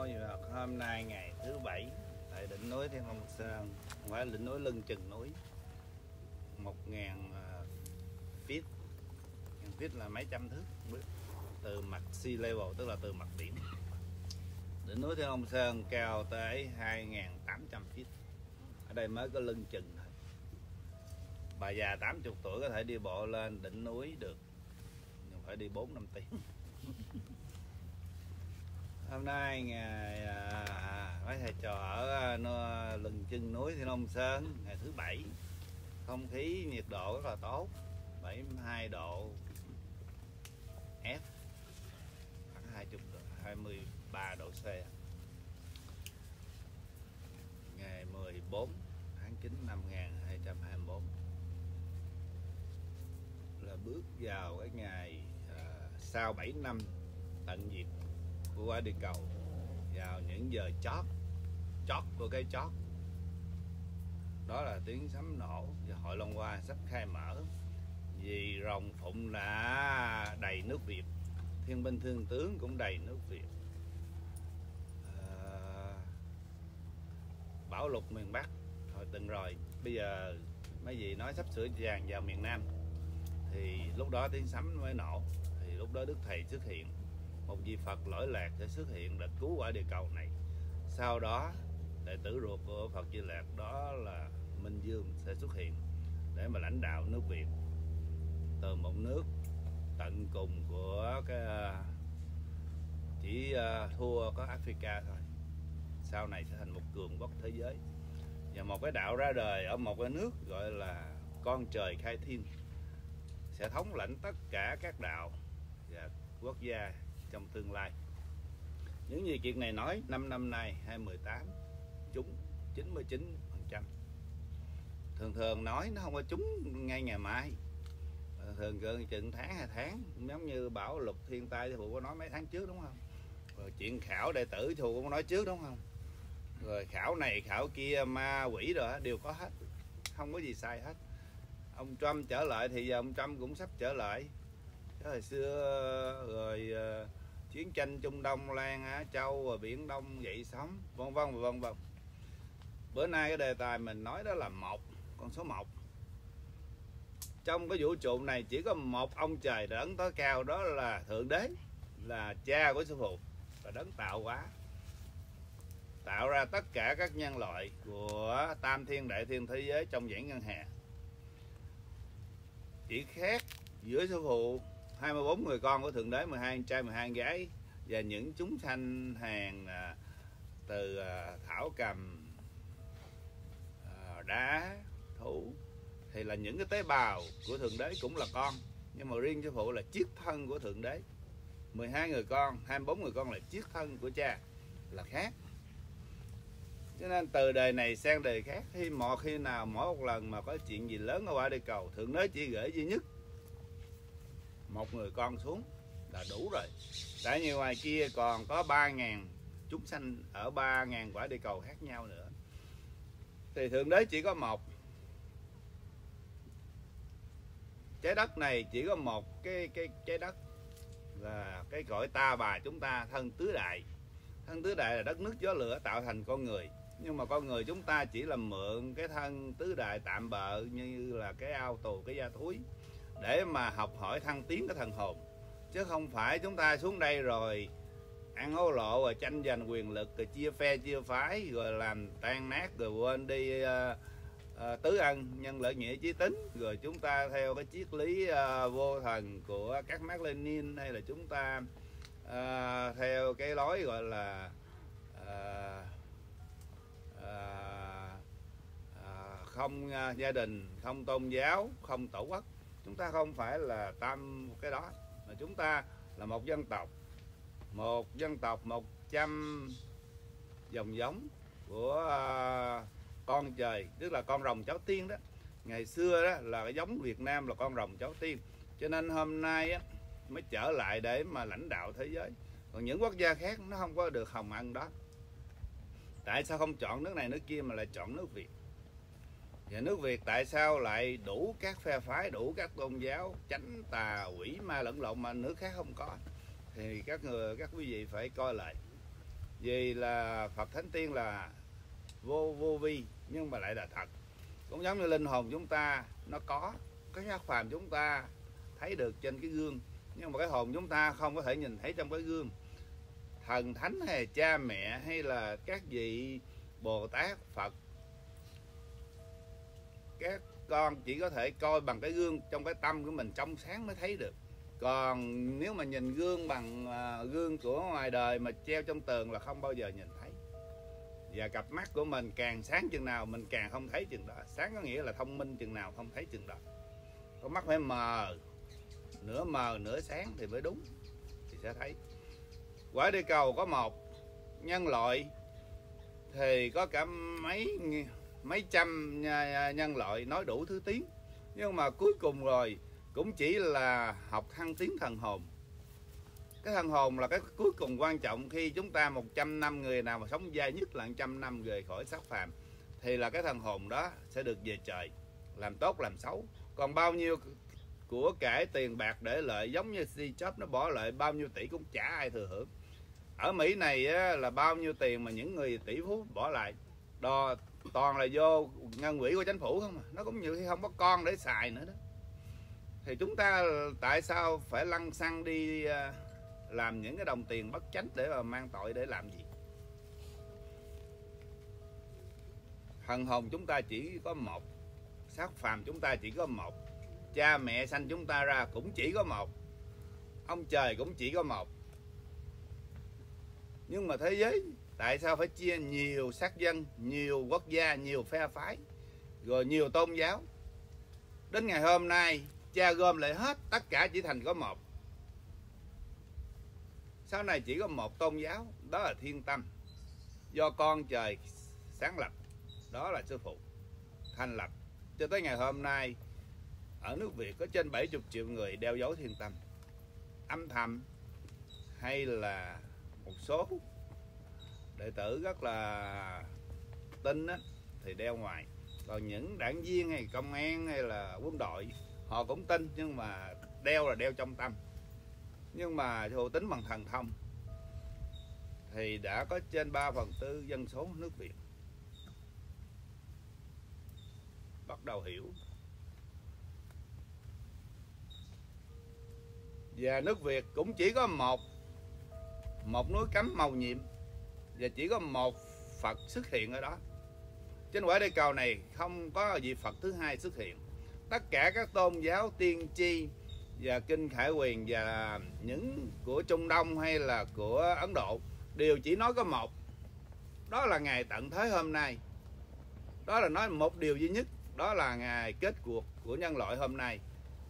ngôi Phật hôm nay ngày thứ bảy tại đỉnh núi Thiên Long Sơn, phải đỉnh núi lưng chừng núi, một ngàn à, feet, ngàn feet là mấy trăm thước từ mặt sea level tức là từ mặt biển. Đỉnh núi Thiên Long Sơn cao tới 2.800 feet. Ở đây mới có lưng chừng thôi. Bà già 80 tuổi có thể đi bộ lên đỉnh núi được, nhưng phải đi 4 5 tiếng hôm nay ngày à, à, mấy thầy trò ở à, nó, lưng chừng núi Thiên Long Sơn ngày thứ bảy. Không khí nhiệt độ rất là tốt 72 độ F khoảng 20 độ, 23 độ C. Ngày 14 tháng 9 năm 2024 là bước vào cái ngày à, sau 7 năm tận diệt của quả địa cầu vào những giờ chót chót của cái chót. Đó là tiếng sấm nổ và hội Long Hoa sắp khai mở. Vì rồng phụng đã đầy nước Việt thiên binh thương tướng cũng đầy nước Việt. À, bảo lục miền Bắc hồi từng rồi. Bây giờ mấy vị nói sắp sửa vàng vào miền Nam. Thì lúc đó tiếng sấm mới nổ. Thì lúc đó Đức Thầy xuất hiện một vị Phật lỗi lạc sẽ xuất hiện để cứu quả địa cầu này. Sau đó, đệ tử ruột của Phật Di Lạc đó là Minh Dương sẽ xuất hiện để mà lãnh đạo nước Việt. Từ một nước tận cùng của cái à, chỉ à, thua có Africa thôi. Sau này sẽ thành một cường quốc thế giới. Và một cái đạo ra đời ở một cái nước gọi là con trời khai thiên sẽ thống lãnh tất cả các đạo và quốc gia trong tương lai. Những gì chuyện này nói 5 năm nay 2018 trúng 99 phần trăm. Thường thường nói nó không có trúng ngay ngày mai. Ờ, thường thường chừng tháng hai tháng giống như bảo lục thiên tai thì phụ có nói mấy tháng trước đúng không? Rồi chuyện khảo đệ tử thì cũng nói trước đúng không? Rồi khảo này khảo kia ma quỷ rồi đều có hết. Không có gì sai hết. Ông Trump trở lại thì giờ ông Trump cũng sắp trở lại. Chứ hồi xưa rồi uh, chiến tranh Trung Đông Lan Á Châu và Biển Đông dậy sóng, vân vân vân vân. Bữa nay cái đề tài mình nói đó là một con số một trong cái vũ trụ này chỉ có một ông trời đấng tối cao, đó là thượng đế, là cha của sư phụ, và đấng tạo hóa. Tạo ra tất cả các nhân loại của tam thiên đại thiên thế giới trong giảng ngân hà. Chỉ khác giữa sư phụ 24 người con của Thượng Đế 12 anh trai 12 anh gái và những chúng sanh hàng à, từ à, thảo cầm à, đá, thú. Thì là những cái tế bào của Thượng Đế cũng là con, nhưng mà riêng cho phụ là chiếc thân của Thượng Đế. 12 người con 24 người con là chiếc thân của cha, là khác. Cho nên từ đời này sang đời khác, khi một khi nào, mỗi một lần mà có chuyện gì lớn ở quả địa cầu, thượng đế chỉ gửi duy nhất một người con xuống là đủ rồi. Tại như ngoài kia, còn có ba ngàn chúng sanh ở ba ngàn quả địa cầu khác nhau nữa. Thì thượng đế chỉ có một. Trái đất này chỉ có một cái cái, trái đất là cái cõi ta bà chúng ta, thân tứ đại. Thân tứ đại là đất nước gió lửa tạo thành con người. Nhưng mà con người chúng ta chỉ là mượn cái thân tứ đại tạm bợ như là cái ao tù, cái da thúi để mà học hỏi thăng tiến cái thần hồn. Chứ không phải chúng ta xuống đây rồi ăn hối lộ rồi tranh giành quyền lực rồi chia phe chia phái rồi làm tan nát rồi quên đi uh, uh, tứ ân nhân lợi nghĩa chí tính. Rồi chúng ta theo cái triết lý uh, vô thần của các Mác Lenin hay là chúng ta uh, theo cái lối gọi là uh, uh, uh, không uh, gia đình không tôn giáo không tổ quốc chúng ta không phải là tam cái đó mà chúng ta là một dân tộc. Một dân tộc một trăm dòng giống của à, con trời tức là con rồng cháu tiên đó. Ngày xưa đó là cái giống Việt Nam là con rồng cháu tiên. Cho nên hôm nay á, mới trở lại để mà lãnh đạo thế giới. Còn những quốc gia khác nó không có được hồng ăn đó. Tại sao không chọn nước này nước kia mà lại chọn nước Việt? Nhà nước Việt tại sao lại đủ các phe phái, đủ các tôn giáo tránh tà quỷ ma lẫn lộn mà nước khác không có? Thì các người, các quý vị phải coi lại. Vì là phật thánh tiên là vô vô vi, nhưng mà lại là thật. Cũng giống như linh hồn chúng ta, nó có cái giác phàm chúng ta thấy được trên cái gương. Nhưng mà cái hồn chúng ta không có thể nhìn thấy trong cái gương. Thần thánh hay cha mẹ hay là các vị bồ tát, phật các con chỉ có thể coi bằng cái gương trong cái tâm của mình trong sáng mới thấy được. Còn nếu mà nhìn gương bằng uh, gương của ngoài đời mà treo trong tường là không bao giờ nhìn thấy. Và cặp mắt của mình càng sáng chừng nào mình càng không thấy chừng đó. Sáng có nghĩa là thông minh chừng nào không thấy chừng đó. Con mắt phải mờ nửa mờ nửa sáng thì mới đúng thì sẽ thấy. Quả địa cầu có một nhân loại thì có cả mấy mấy trăm nhân loại nói đủ thứ tiếng. Nhưng mà cuối cùng rồi cũng chỉ là học thăng tiếng thần hồn. Cái thần hồn là cái cuối cùng quan trọng khi chúng ta 100 năm người nào mà sống dài nhất là 100 năm rời khỏi xác phàm thì là cái thần hồn đó sẽ được về trời làm tốt làm xấu. Còn bao nhiêu của cải tiền bạc để lợi giống như Steve Jobs nó bỏ lại bao nhiêu tỷ cũng chả ai thừa hưởng. Ở Mỹ này á, là bao nhiêu tiền mà những người tỷ phú bỏ lại đo toàn là vô ngân quỹ của chính phủ không à. nó cũng nhiều khi không có con để xài nữa đó. Thì chúng ta tại sao phải lăn xăng đi à, làm những cái đồng tiền bất chánh để mà mang tội để làm gì? Thần hồn chúng ta chỉ có một, xác phàm chúng ta chỉ có một, cha mẹ sanh chúng ta ra cũng chỉ có một, ông trời cũng chỉ có một. Nhưng mà thế giới tại sao phải chia nhiều sắc dân, nhiều quốc gia, nhiều phe phái, rồi nhiều tôn giáo? Đến ngày hôm nay, cha gom lại hết, tất cả chỉ thành có một. Sau này chỉ có một tôn giáo, đó là thiên tâm. Do con trời sáng lập, đó là sư phụ thành lập. Cho tới ngày hôm nay, ở nước Việt có trên 70 triệu người đeo dấu thiên tâm. Âm thầm hay là một số đệ tử rất là tin á, thì đeo ngoài. Còn những đảng viên hay công an hay là quân đội họ cũng tin nhưng mà đeo là đeo trong tâm. Nhưng mà hồ tính bằng thần thông thì đã có trên 3 phần tư dân số nước Việt. Bắt đầu hiểu. Và nước Việt cũng chỉ có một một núi cấm màu nhiệm và chỉ có một Phật xuất hiện ở đó. Trên quả địa cầu này không có vị Phật thứ hai xuất hiện. Tất cả các tôn giáo tiên tri và kinh khải quyền và những của Trung Đông hay là của Ấn Độ đều chỉ nói có một. Đó là ngày tận thế hôm nay. Đó là nói một điều duy nhất. Đó là ngày kết cuộc của nhân loại hôm nay.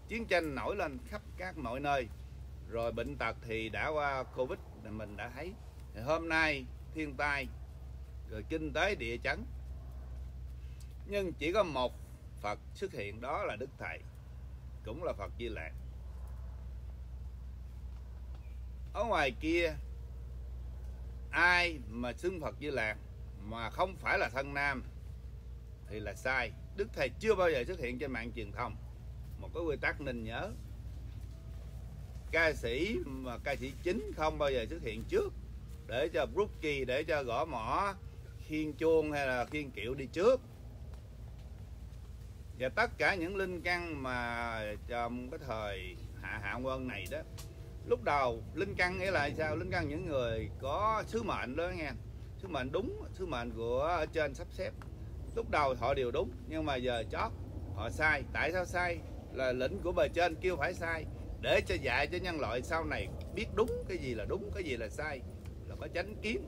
Chiến tranh nổi lên khắp các mọi nơi. Rồi bệnh tật thì đã qua covid, mình đã thấy. Thì hôm nay thiên tai, rồi kinh tế địa chấn. Nhưng chỉ có một Phật xuất hiện, đó là Đức Thầy, cũng là Phật Di Lạc ở ngoài kia, ai mà xưng Phật Di Lạc mà không phải là thân nam thì là sai. Đức Thầy chưa bao giờ xuất hiện trên mạng truyền thông. Một cái quy tắc nên nhớ, ca sĩ mà ca sĩ chính không bao giờ xuất hiện trước để cho rookie để cho gõ mỏ khiên chuông hay là khiên kiệu đi trước. Và tất cả những linh căn mà trong cái thời hạ hạ quân này đó, lúc đầu linh căn nghĩa là sao? Linh căn những người có sứ mệnh đó nghe. Sứ mệnh đúng, sứ mệnh của ở trên sắp xếp. Lúc đầu họ đều đúng, nhưng mà giờ chót, họ sai. Tại sao sai? Là lĩnh của bề trên kêu phải sai. Để cho dạy cho nhân loại sau này biết đúng cái gì là đúng, cái gì là sai là có chánh kiến.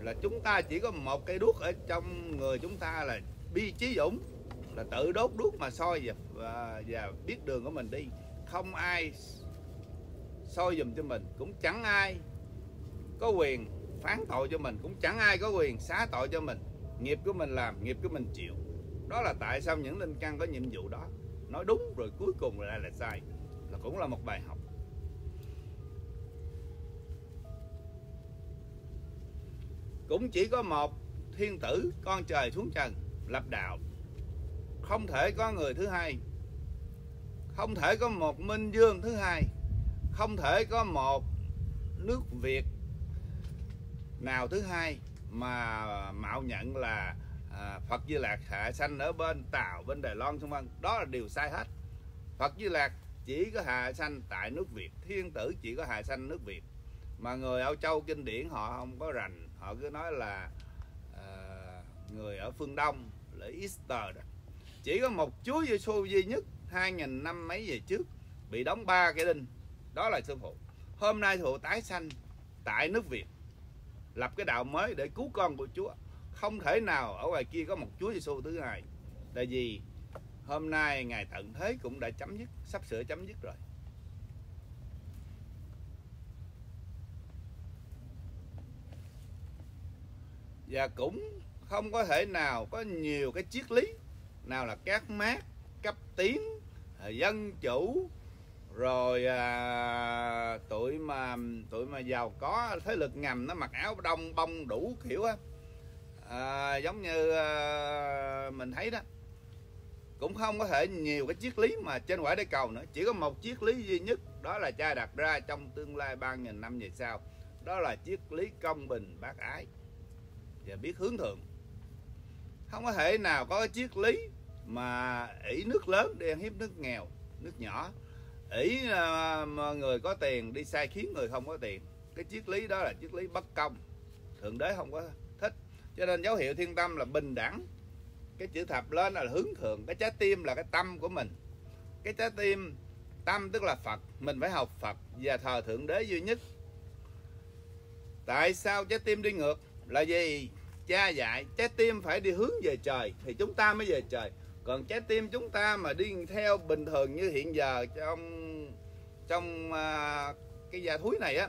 Là chúng ta chỉ có một cây đuốc ở trong người chúng ta là bi trí dũng là tự đốt đuốc mà soi và, và, và biết đường của mình đi. Không ai soi dùm cho mình cũng chẳng ai có quyền phán tội cho mình cũng chẳng ai có quyền xá tội cho mình. Nghiệp của mình làm nghiệp của mình chịu. Đó là tại sao những linh căn có nhiệm vụ đó. Nói đúng rồi cuối cùng lại là sai. Là cũng là một bài học. Cũng chỉ có một thiên tử con trời xuống trần lập đạo. Không thể có người thứ hai. Không thể có một minh dương thứ hai. Không thể có một nước việt nào thứ hai mà mạo nhận là à, Phật Di Lạc hạ sanh ở bên Tàu bên Đài Loan xung quanh. Đó là điều sai hết. Phật Di Lạc chỉ có hạ sanh tại nước Việt thiên tử chỉ có hạ sanh nước Việt. Mà người Âu Châu kinh điển họ không có rành họ cứ nói là uh, người ở phương Đông là Easter đó. Chỉ có một Chúa Giêsu duy nhất hai nghìn năm mấy về trước bị đóng ba cái đinh đó là sư phụ. Hôm nay thụ tái sanh tại nước Việt lập cái đạo mới để cứu con của Chúa. Không thể nào ở ngoài kia có một Chúa Giêsu thứ hai. Tại vì hôm nay ngày tận thế cũng đã chấm dứt sắp sửa chấm dứt rồi. Và cũng không có thể nào có nhiều cái triết lý nào là các mát cấp tiến à, dân chủ rồi à, tụi mà tụi mà giàu có thế lực ngầm nó mặc áo đông bông đủ kiểu á. À, giống như à, mình thấy đó cũng không có thể nhiều cái triết lý mà trên quả địa cầu nữa. Chỉ có một triết lý duy nhất đó là cha đặt ra trong tương lai ba nghìn năm về sau đó là triết lý công bình bác ái và biết hướng thượng. Không có thể nào có cái triết lý mà ỷ nước lớn đi ăn hiếp nước nghèo nước nhỏ. Ỷ uh, người có tiền đi sai khiến người không có tiền. Cái triết lý đó là triết lý bất công. Thượng đế không có thích. Cho nên dấu hiệu thiên tâm là bình đẳng. Cái chữ thập lên là hướng thượng. Cái trái tim là cái tâm của mình. Cái trái tim tâm tức là phật. Mình phải học phật và thờ thượng đế duy nhất. Tại sao trái tim đi ngược? Là gì? Cha dạy trái tim phải đi hướng về trời thì chúng ta mới về trời. Còn trái tim chúng ta mà đi theo bình thường như hiện giờ trong trong uh, cái gia thúi này á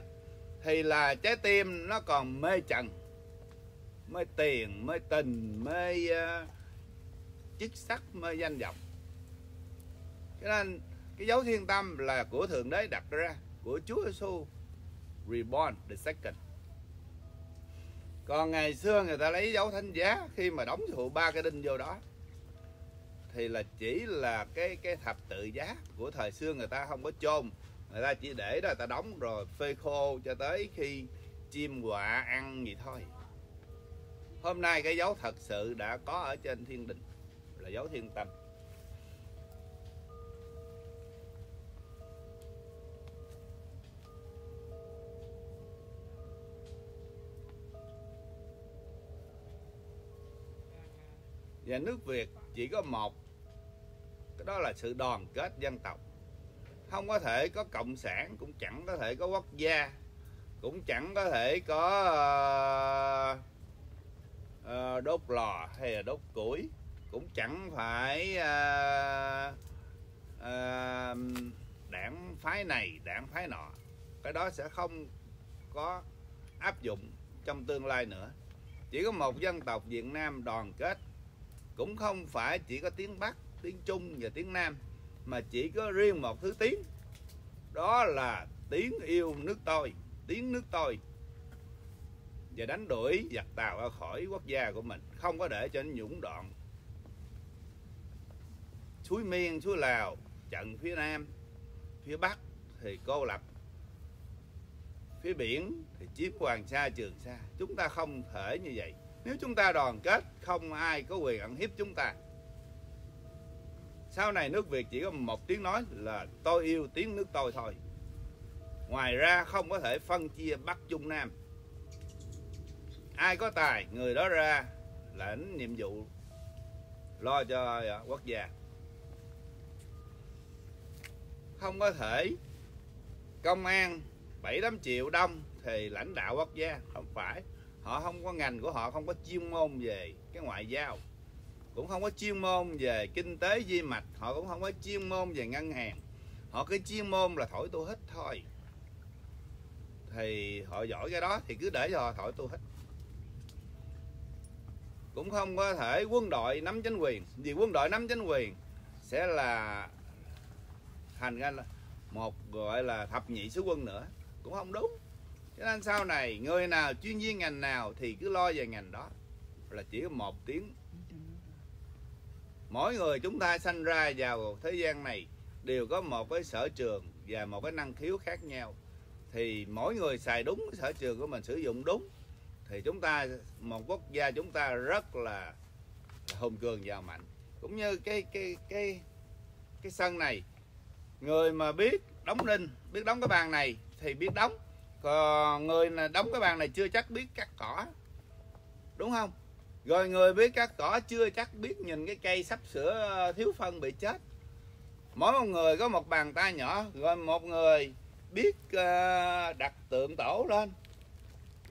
thì là trái tim nó còn mê trần mê tiền mê tình mê uh, chức sắc mê danh vọng. Cho nên cái dấu thiên tâm là của thượng đế đặt ra của chúa giêsu reborn the second còn ngày xưa người ta lấy dấu thánh giá khi mà đóng thụ ba cái đinh vô đó, thì là chỉ là cái cái thập tự giá của thời xưa người ta không có chôn. Người ta chỉ để đó người ta đóng rồi phơi khô cho tới khi chim quạ ăn gì thôi. Hôm nay cái dấu thật sự đã có ở trên thiên đình, là dấu thiên tâm. Và nước Việt chỉ có một. Cái đó là sự đoàn kết dân tộc. Không có thể có cộng sản cũng chẳng có thể có quốc gia cũng chẳng có thể có uh, uh, đốt lò hay là đốt củi cũng chẳng phải uh, uh, đảng phái này đảng phái nọ. Cái đó sẽ không có áp dụng trong tương lai nữa. Chỉ có một dân tộc Việt Nam đoàn kết cũng không phải chỉ có tiếng Bắc, tiếng Trung và tiếng Nam, mà chỉ có riêng một thứ tiếng. Đó là tiếng yêu nước tôi, tiếng nước tôi. Và đánh đuổi giặc tàu ra khỏi quốc gia của mình, không có để cho nó nhũng đoạn. Suối miên, suối lào, trận phía nam, phía bắc thì cô lập. Phía biển thì chiếm hoàng sa, trường sa. Chúng ta không thể như vậy nếu chúng ta đoàn kết, không ai có quyền ăn hiếp chúng ta. Sau này nước Việt chỉ có một tiếng nói là tôi yêu tiếng nước tôi thôi. Ngoài ra không có thể phân chia Bắc Trung Nam. Ai có tài, người đó ra là nhiệm vụ lo cho à, quốc gia. Không có thể công an 7 8 triệu đông thì lãnh đạo quốc gia, không phải họ không có ngành của họ không có chuyên môn về cái ngoại giao, cũng không có chuyên môn về kinh tế di mạch, họ cũng không có chuyên môn về ngân hàng. Họ cái chuyên môn là thổi tôi hết thôi. Thì họ giỏi cái đó thì cứ để cho họ thổi tôi hết cũng không có thể quân đội nắm chính quyền, vì quân đội nắm chính quyền sẽ là thành ra là một gọi là thập nhị sứ quân nữa, cũng không đúng cho nên sau này, người nào chuyên viên ngành nào thì cứ lo về ngành đó. Là chỉ có một tiếng. Mỗi người chúng ta sanh ra vào thế gian này đều có một cái sở trường và một cái năng khiếu khác nhau. Thì mỗi người xài đúng cái sở trường của mình sử dụng đúng, thì chúng ta, một quốc gia chúng ta rất là hùng cường giàu mạnh. Cũng như cái cái cái cái sân này, người mà biết đóng đinh, biết đóng cái bàn này thì biết đóng còn người là đóng cái bàn này chưa chắc biết cắt cỏ. Đúng không? Rồi người biết cắt cỏ chưa chắc biết nhìn cái cây sắp sửa ờ, thiếu phân bị chết. Mỗi một người có một bàn tay nhỏ, rồi một người biết ờ, đặt tượng tổ lên.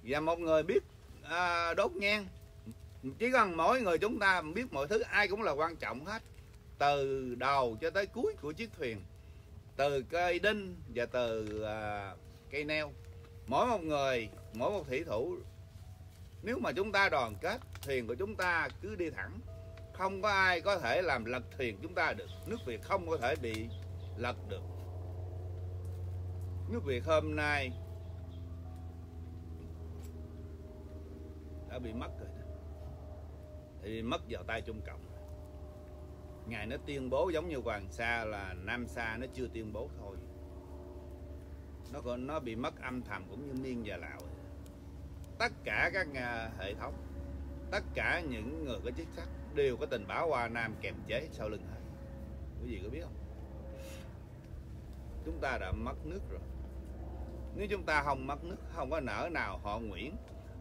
Và một người biết ờ, đốt nhang. Chỉ cần mỗi người chúng ta biết mọi thứ, ai cũng là quan trọng hết. Từ đầu cho tới cuối của chiếc thuyền. Từ cây đinh và từ cây neo mỗi một người, mỗi một thủy thủ, nếu mà chúng ta đoàn kết, thuyền của chúng ta cứ đi thẳng. Không có ai có thể làm lật thuyền chúng ta được. Nước việt không có thể bị lật được. Nước việt hôm nay đã bị mất rồi thì mất vào tay trung cộng. Ngài nó tuyên bố giống như hoàng sa là nam sa nó chưa tuyên bố thôi nó còn nó bị mất âm thầm cũng như miên và lào tất cả các à, hệ thống, tất cả những người có chức sắc đều có tình báo hoa nam kèm chế sau lưng hết. Quý vị có biết không? Chúng ta đã mất nước rồi. Nếu chúng ta không mất nước, không có nở nào họ Nguyễn,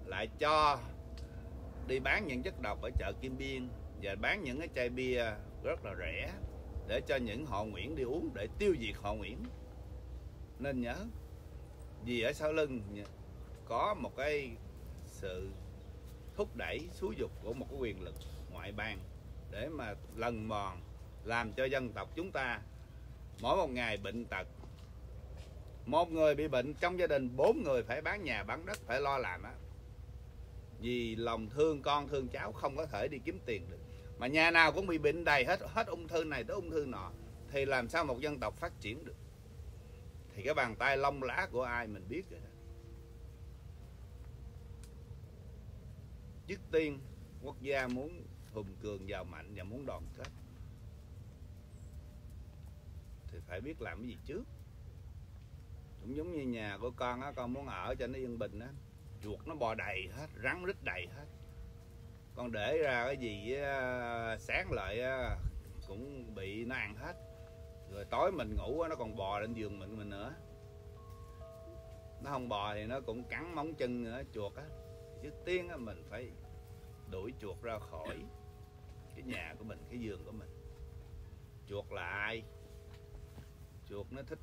lại cho đi bán những chất độc ở chợ Kim Biên và bán những cái chai bia rất là rẻ để cho những họ Nguyễn đi uống, để tiêu diệt họ Nguyễn. Nên nhớ vì ở sau lưng có một cái sự thúc đẩy, xúi dục của một cái quyền lực ngoại bang để mà lần mòn, làm cho dân tộc chúng ta mỗi một ngày bệnh tật. Một người bị bệnh trong gia đình, bốn người phải bán nhà, bán đất, phải lo làm á. Vì lòng thương con, thương cháu không có thể đi kiếm tiền được. Mà nhà nào cũng bị bệnh đầy hết hết ung thư này tới ung thư nọ, thì làm sao một dân tộc phát triển được? Thì cái bàn tay lông lá của ai mình biết rồi đó. Trước tiên, quốc gia muốn hùng cường giàu mạnh và muốn đoàn kết, thì phải biết làm cái gì trước. Cũng giống như nhà của con á, con muốn ở cho nó yên bình á. Chuột nó bò đầy hết, rắn rít đầy hết. Con để ra cái gì sáng lại cũng bị nó ăn hết rồi tối mình ngủ nó còn bò lên giường mình mình nữa. Nó không bò thì nó cũng cắn móng chân nữa chuột á. Trước tiên á, mình phải đuổi chuột ra khỏi cái nhà của mình, cái giường của mình. Chuột là ai? Chuột nó thích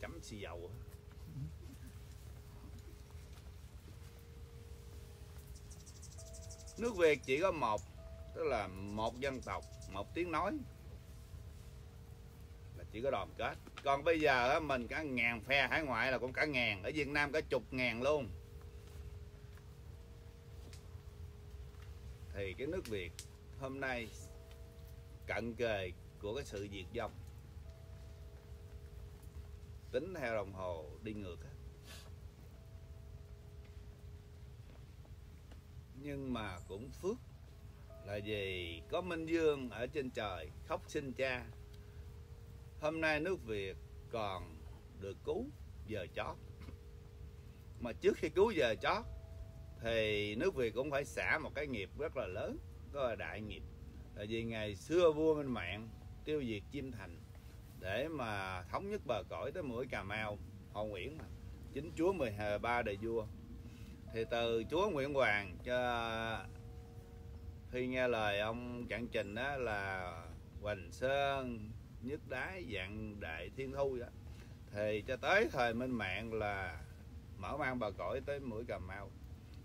chấm xì dầu nước việt chỉ có một, tức là một dân tộc một tiếng nói. Là chỉ có đoàn kết. Còn bây giờ mình cả ngàn phe hải ngoại là cũng cả ngàn. Ở việt nam cả chục ngàn luôn. Thì cái nước việt hôm nay cận kề của cái sự diệt vong. Tính theo đồng hồ đi ngược nhưng mà cũng phước là vì có minh dương ở trên trời, khóc xin cha. Hôm nay nước việt còn được cứu giờ chót. Mà trước khi cứu giờ chót, thì nước việt cũng phải xả một cái nghiệp rất là lớn có là đại nghiệp. Là vì ngày xưa vua minh mạng tiêu diệt chim thành để mà thống nhất bờ cõi tới mũi cà mau họ nguyễn mà. Chính chúa 13 đời vua. Thì từ chúa nguyễn hoàng cho khi nghe lời ông trạng trình đó là hoành sơn, nhất đái, dạng đại, thiên thu đó, thì cho tới thời minh mạng là mở mang bờ cõi tới mũi cà mau.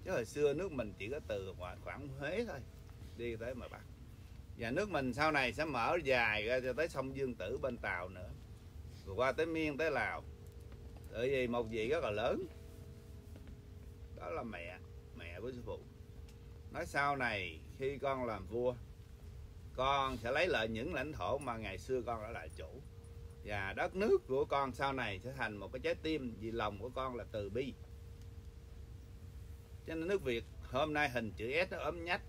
Chứ hồi xưa nước mình chỉ có từ khoảng huế thôi, đi tới mà bắc. Và nước mình sau này sẽ mở dài ra cho tới sông dương tử bên tàu nữa. Rồi qua tới miên, tới lào. Bởi vì một vị rất là lớn. Đó là mẹ mẹ của sư phụ. Nói sau này khi con làm vua, con sẽ lấy lại những lãnh thổ mà ngày xưa con đã là chủ. Và đất nước của con sau này sẽ thành một cái trái tim vì lòng của con là từ bi. Cho nên nước việt hôm nay hình chữ s nó ốm nhách.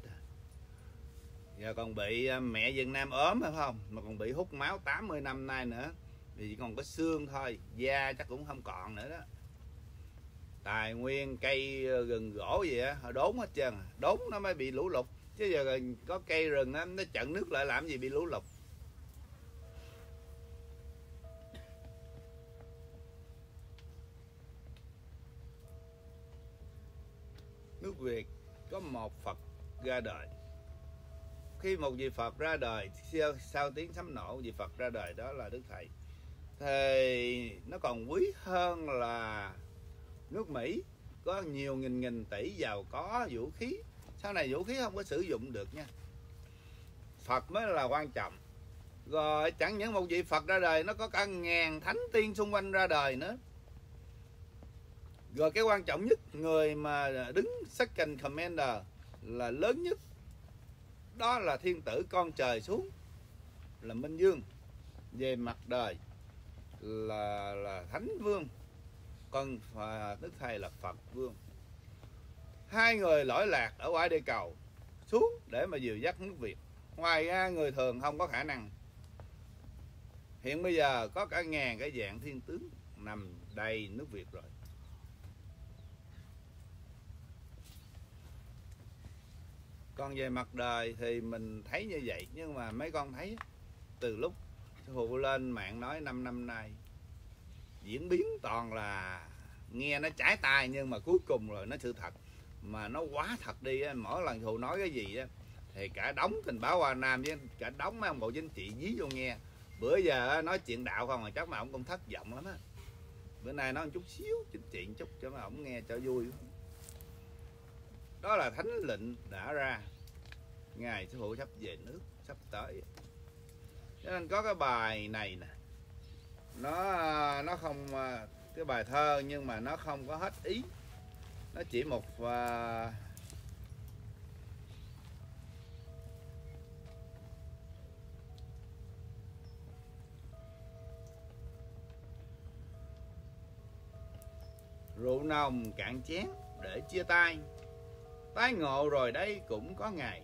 Giờ còn bị à, mẹ Việt Nam ốm phải không? Mà còn bị hút máu 80 năm nay nữa. Thì chỉ còn có xương thôi, da chắc cũng không còn nữa đó. Tài nguyên, cây gừng rừng gỗ gì á đốn hết trơn à. đốn nó mới bị lũ lụt chứ giờ có cây rừng á nó chặn nước lại làm gì bị lũ lụt. Nước Việt có một Phật ra đời. Khi một vị Phật ra đời sau, sau tiếng sấm nổ vị Phật ra đời đó là Đức Thầy. Thì nó còn quý hơn là nước Mỹ. Có nhiều nghìn nghìn tỷ giàu có vũ khí sau này vũ khí không có sử dụng được nha. Phật mới là quan trọng. Rồi, chẳng những một vị Phật ra đời, nó có cả ngàn thánh tiên xung quanh ra đời nữa. Rồi, cái quan trọng nhất, người mà đứng second commander là lớn nhất, đó là thiên tử con trời xuống, là minh dương. Về mặt đời là là thánh vương, còn và đức thầy là phật vương hai người lỗi lạc ở ngoài địa cầu, xuống để mà dìu dắt nước việt. Ngoài ra, người thường không có khả năng. Hiện bây giờ có cả ngàn cái dạng thiên tướng nằm đầy nước việt rồi. Còn về mặt đời thì mình thấy như vậy, nhưng mà mấy con thấy từ lúc phụ lên mạng nói 5 năm nay, diễn biến toàn là nghe nó trái tai nhưng mà cuối cùng rồi nó sự thật mà nó quá thật đi mỗi lần thù nói cái gì á, thì cả đóng tình báo Hoa Nam với cả đóng mấy ông bộ chính trị dí vô nghe. Bữa giờ nói chuyện đạo không mà chắc mà ông cũng thất vọng lắm á. Bữa nay nói một chút xíu chính trị chút cho mà ông nghe cho vui. Đó là thánh lệnh đã ra. Ngài sư phụ sắp về nước, sắp tới. Cho nên có cái bài này nè. Nó nó không à, cái bài thơ nhưng mà nó không có hết ý nó chỉ một uh, rượu nồng cạn chén để chia tay. Tái ngộ rồi đấy cũng có ngày.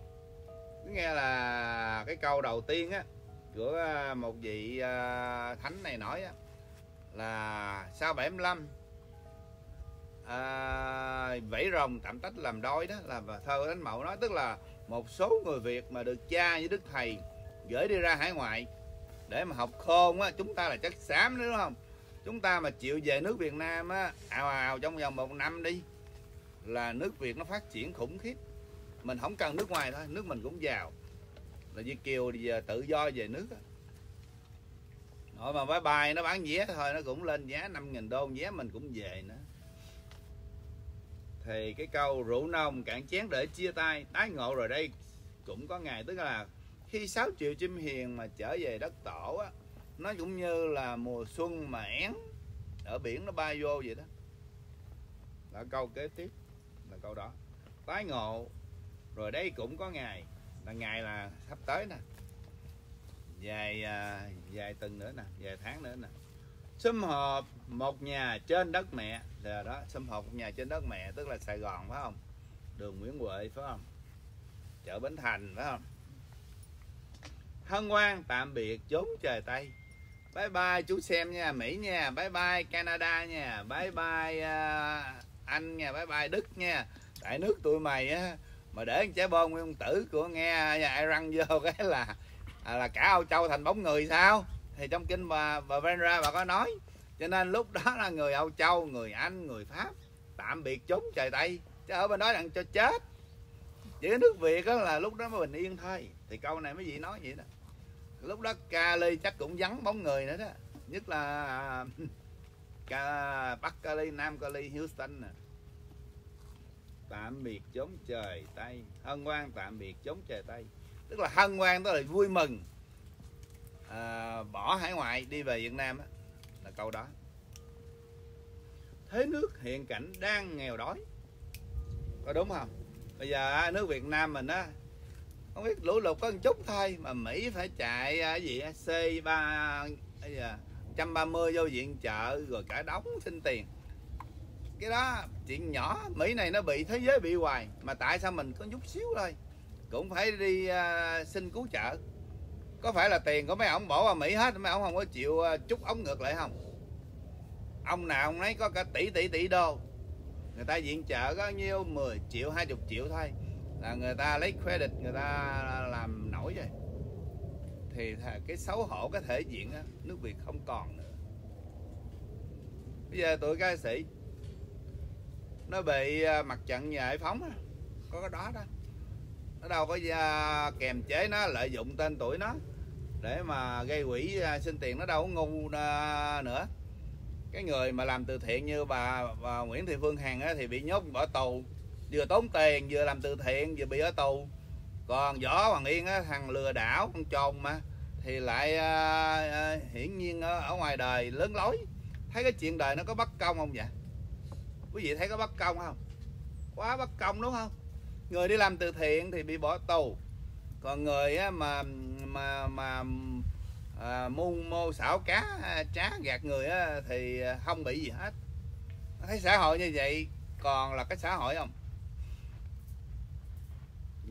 Nghe là cái câu đầu tiên á của à, một vị à, thánh này nói á là sau 75 à, vẫy rồng tạm tách làm đôi đó là thơ thánh mẫu nói tức là một số người Việt mà được cha với đức thầy gửi đi ra hải ngoại để mà học khôn á chúng ta là chất xám nữa đúng không? Chúng ta mà chịu về nước Việt Nam á ào ào trong vòng một năm đi là nước Việt nó phát triển khủng khiếp. Mình không cần nước ngoài thôi nước mình cũng giàu. Là Việt Kiều thì giờ tự do về nước đó. Nội mà máy bay nó bán vé thôi nó cũng lên giá 5.000 đô vé mình cũng về nữa thì cái câu rượu nồng cạn chén để chia tay, tái ngộ rồi đây. Cũng có ngày, tức là khi sáu triệu chim hiền mà trở về đất tổ á, nó cũng như là mùa xuân mà én ở biển nó bay vô vậy đó. Là câu kế tiếp, là câu đó. Tái ngộ, rồi đây cũng có ngày. Là ngày là sắp tới nè. Vài à, vài tuần nữa nè, vài tháng nữa nè sum họp một nhà trên đất mẹ. Là đó sum họp một nhà trên đất mẹ tức là sài gòn phải không? Đường nguyễn huệ phải không? Chợ bến thành phải không? Hân hoan tạm biệt chốn trời tây. Bye bye chú xem nha mỹ nha bye bye canada nha bye bye uh, anh nha bye bye đức nha. Tại nước tụi mày á mà để trái bom nguyên tử của nghe ai răng vô cái là à, là cả Âu Châu thành bóng người sao? Thì trong kinh bà bà Venra bà có nói, cho nên lúc đó là người Âu Châu, người Anh, người Pháp, tạm biệt chúng, trời Tây. Chứ ở bên đó đặng cho chết. Chỉ có nước Việt đó là lúc đó mới bình yên thôi. Thì câu này mấy vị nói vậy đó. Lúc đó Cali chắc cũng vắng bóng người nữa đó. Nhất là Bắc Cali Nam Cali Houston nè. Tạm biệt chốn trời tây. Hân hoan tạm biệt chốn trời tây. Tức là hân hoan tức là vui mừng à, bỏ hải ngoại đi về việt nam là câu đó. Thế nước hiện cảnh đang nghèo đói. Có đúng không? Bây giờ nước việt nam mình á không biết lũ lụt có một chút thôi mà mỹ phải chạy à, cái gì c ba bây giờ à, trăm ba mươi vô viện chợ rồi cả đóng xin tiền. Cái đó chuyện nhỏ mỹ này nó bị thế giới bị hoài mà tại sao mình có chút xíu thôi? Cũng phải đi uh, xin cứu trợ có phải là tiền của mấy ông bỏ vào mỹ hết mấy ông không có chịu à, chút ống ngược lại không? Ông nào ông ấy có cả tỷ tỷ tỷ đô. Người ta viện trợ có nhiêu? 10 triệu 20 triệu thôi. Là người ta lấy credit người ta làm nổi rồi. Thì cái xấu hổ cái thể diện đó, nước Việt không còn nữa. Bây giờ tụi ca sĩ nó bị à, mặt trận giải phóng có cái đó đó. Nó đâu có à, kèm chế nó lợi dụng tên tuổi nó để mà gây quỹ à, xin tiền nó đâu có ngu à, nữa. Cái người mà làm từ thiện như bà, bà Nguyễn Thị Phương Hằng á, thì bị nhốt bỏ tù. Vừa tốn tiền vừa làm từ thiện vừa bị ở tù. Còn võ hoàng yên á, thằng lừa đảo con trồn mà thì lại à, à, hiển nhiên ở, ở ngoài đời lớn lối. Thấy cái chuyện đời nó có bất công không vậy? Quý vị thấy có bất công không? Quá bất công đúng không? Người đi làm từ thiện thì bị bỏ tù còn người á, mà mà mà à, mưu mô xảo cá à, trá gạt người á, thì không bị gì hết. Thấy xã hội như vậy còn là cái xã hội không?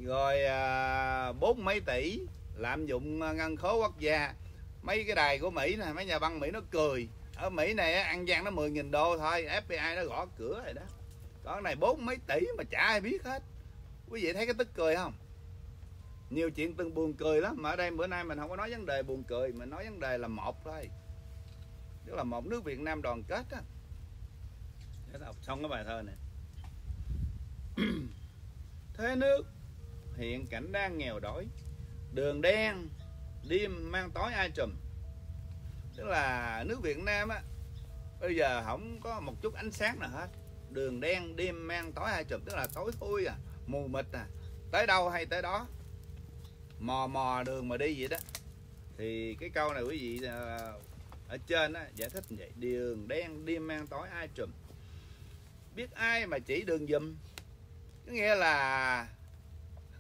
Rồi à, bốn mấy tỷ lạm dụng ngân khố quốc gia. Mấy cái đài của Mỹ này mấy nhà băng Mỹ nó cười. Ở Mỹ này ăn gian nó 10.000 đô thôi FBI nó gõ cửa rồi đó. Còn này bốn mấy tỷ mà chả ai biết hết. Quý vị thấy cái tức cười không? Nhiều chuyện từng buồn cười lắm. Mà ở đây bữa nay mình không có nói vấn đề buồn cười, mình nói vấn đề là một thôi. Tức là một nước Việt Nam đoàn kết á. Đọc xong cái bài thơ này. Thế nước, hiện cảnh đang nghèo đói. Đường đen, đêm mang tối ai trùm. Tức là nước Việt Nam á, bây giờ không có một chút ánh sáng nào hết. Đường đen, đêm mang tối ai trùm. Tức là tối thui à mù mịt à. Tới đâu hay tới đó mò mò đường mà đi vậy đó. Thì cái câu này quý vị à, ở trên á, giải thích như vậy. Đường đen đêm mang tối ai trùm? Biết ai mà chỉ đường dùm có nghĩa là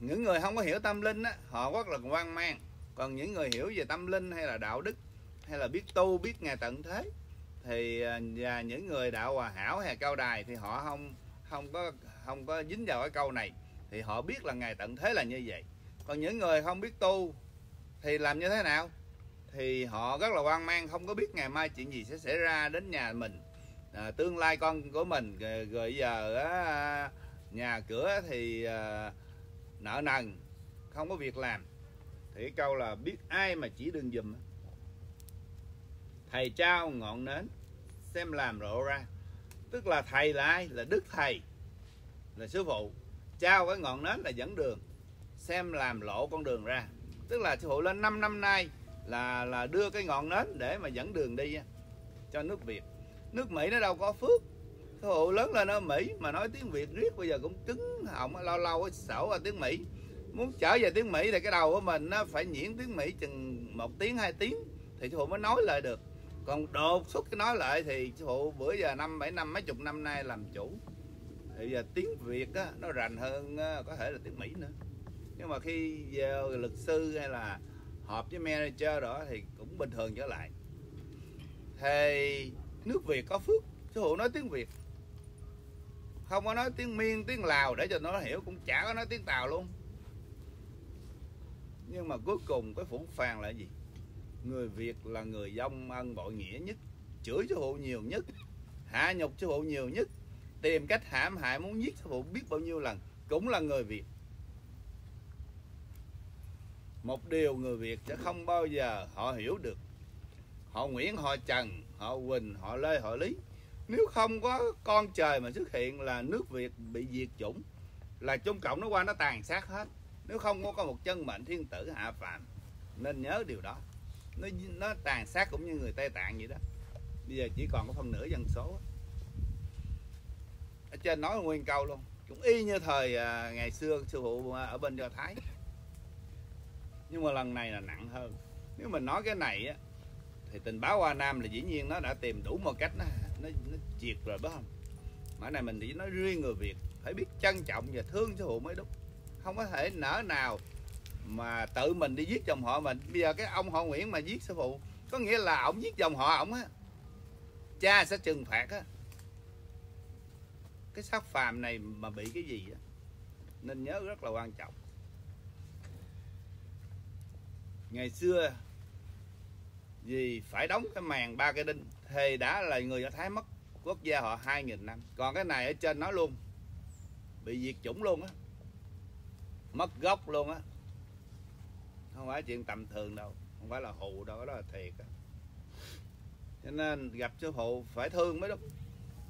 những người không có hiểu tâm linh á họ rất là quan mang. Còn những người hiểu về tâm linh hay là đạo đức hay là biết tu biết ngày tận thế thì à, và những người đạo hòa hảo hay cao đài thì họ không không có không có dính vào cái câu này. Thì họ biết là ngày tận thế là như vậy còn những người không biết tu thì làm như thế nào? Thì họ rất là hoang mang không có biết ngày mai chuyện gì sẽ xảy ra đến nhà mình. À, tương lai con của mình rồi, giờ á, nhà cửa thì à, nợ nần không có việc làm. Thì cái câu là biết ai mà chỉ đường dùm thầy trao ngọn nến xem làm lộ ra. Tức là thầy là ai? Là đức thầy là sư phụ. Trao cái ngọn nến là dẫn đường xem làm lộ con đường ra. Tức là sư phụ lên 5 năm nay là là đưa cái ngọn nến để mà dẫn đường đi cho nước Việt. Nước Mỹ nó đâu có phước. Sư phụ lớn lên ở Mỹ mà nói tiếng Việt riết bây giờ cũng cứng họng lâu lâu sổ ở tiếng Mỹ. Muốn trở về tiếng Mỹ thì cái đầu của mình nó phải nhiễn tiếng Mỹ chừng một tiếng hai tiếng thì sư phụ mới nói lại được. Còn đột xuất cái nói lại thì sư phụ bữa giờ năm bảy năm mấy chục năm nay làm chủ. Thì giờ tiếng Việt á, nó rành hơn có thể là tiếng Mỹ nữa nhưng mà khi về luật sư hay là họp với manager đó thì cũng bình thường trở lại. Thì nước Việt có phước, sư phụ nói tiếng Việt. Không có nói tiếng miên, tiếng lào để cho nó hiểu, cũng chả có nói tiếng tàu luôn. Nhưng mà cuối cùng cái phủ phàng là gì? Người việt là người dông ân bội nghĩa nhất, chửi sư phụ nhiều nhất, hạ nhục sư phụ nhiều nhất, tìm cách hãm hại muốn giết sư phụ biết bao nhiêu lần, cũng là người việt một điều người việt sẽ không bao giờ họ hiểu được. Họ nguyễn họ trần, họ quỳnh họ lê, họ lý. Nếu không có con trời mà xuất hiện là nước việt bị diệt chủng, là trung cộng nó qua nó tàn sát hết. Nếu không có một chân mệnh thiên tử hạ phàm, nên nhớ điều đó. Nó nó tàn sát cũng như người tây tạng vậy đó. Bây giờ chỉ còn có phần nửa dân số. Ở trên nói nguyên câu luôn. Cũng y như thời à, ngày xưa sư phụ à, ở bên do thái nhưng mà lần này là nặng hơn. Nếu mình nói cái này á thì tình báo hoa nam là dĩ nhiên nó đã tìm đủ một cách nó nó, nó triệt rồi phải không mà này mình chỉ nói riêng người việt phải biết trân trọng và thương cho phụ mới đúng. Không có thể nỡ nào mà tự mình đi giết dòng họ mình bây giờ cái ông họ Nguyễn mà giết sư phụ có nghĩa là ổng giết dòng họ ổng á. Cha sẽ trừng phạt á. Cái xác phàm này mà bị cái gì á nên nhớ rất là quan trọng. Ngày xưa vì phải đóng cái màn ba cái đinh thì đã là người do thái mất, quốc gia họ 2.000 năm. Còn cái này ở trên nó luôn, bị diệt chủng luôn á, mất gốc luôn á. Không phải chuyện tầm thường đâu, không phải là hù đâu đó là thiệt á. Cho nên gặp sư phụ phải thương mới đúng.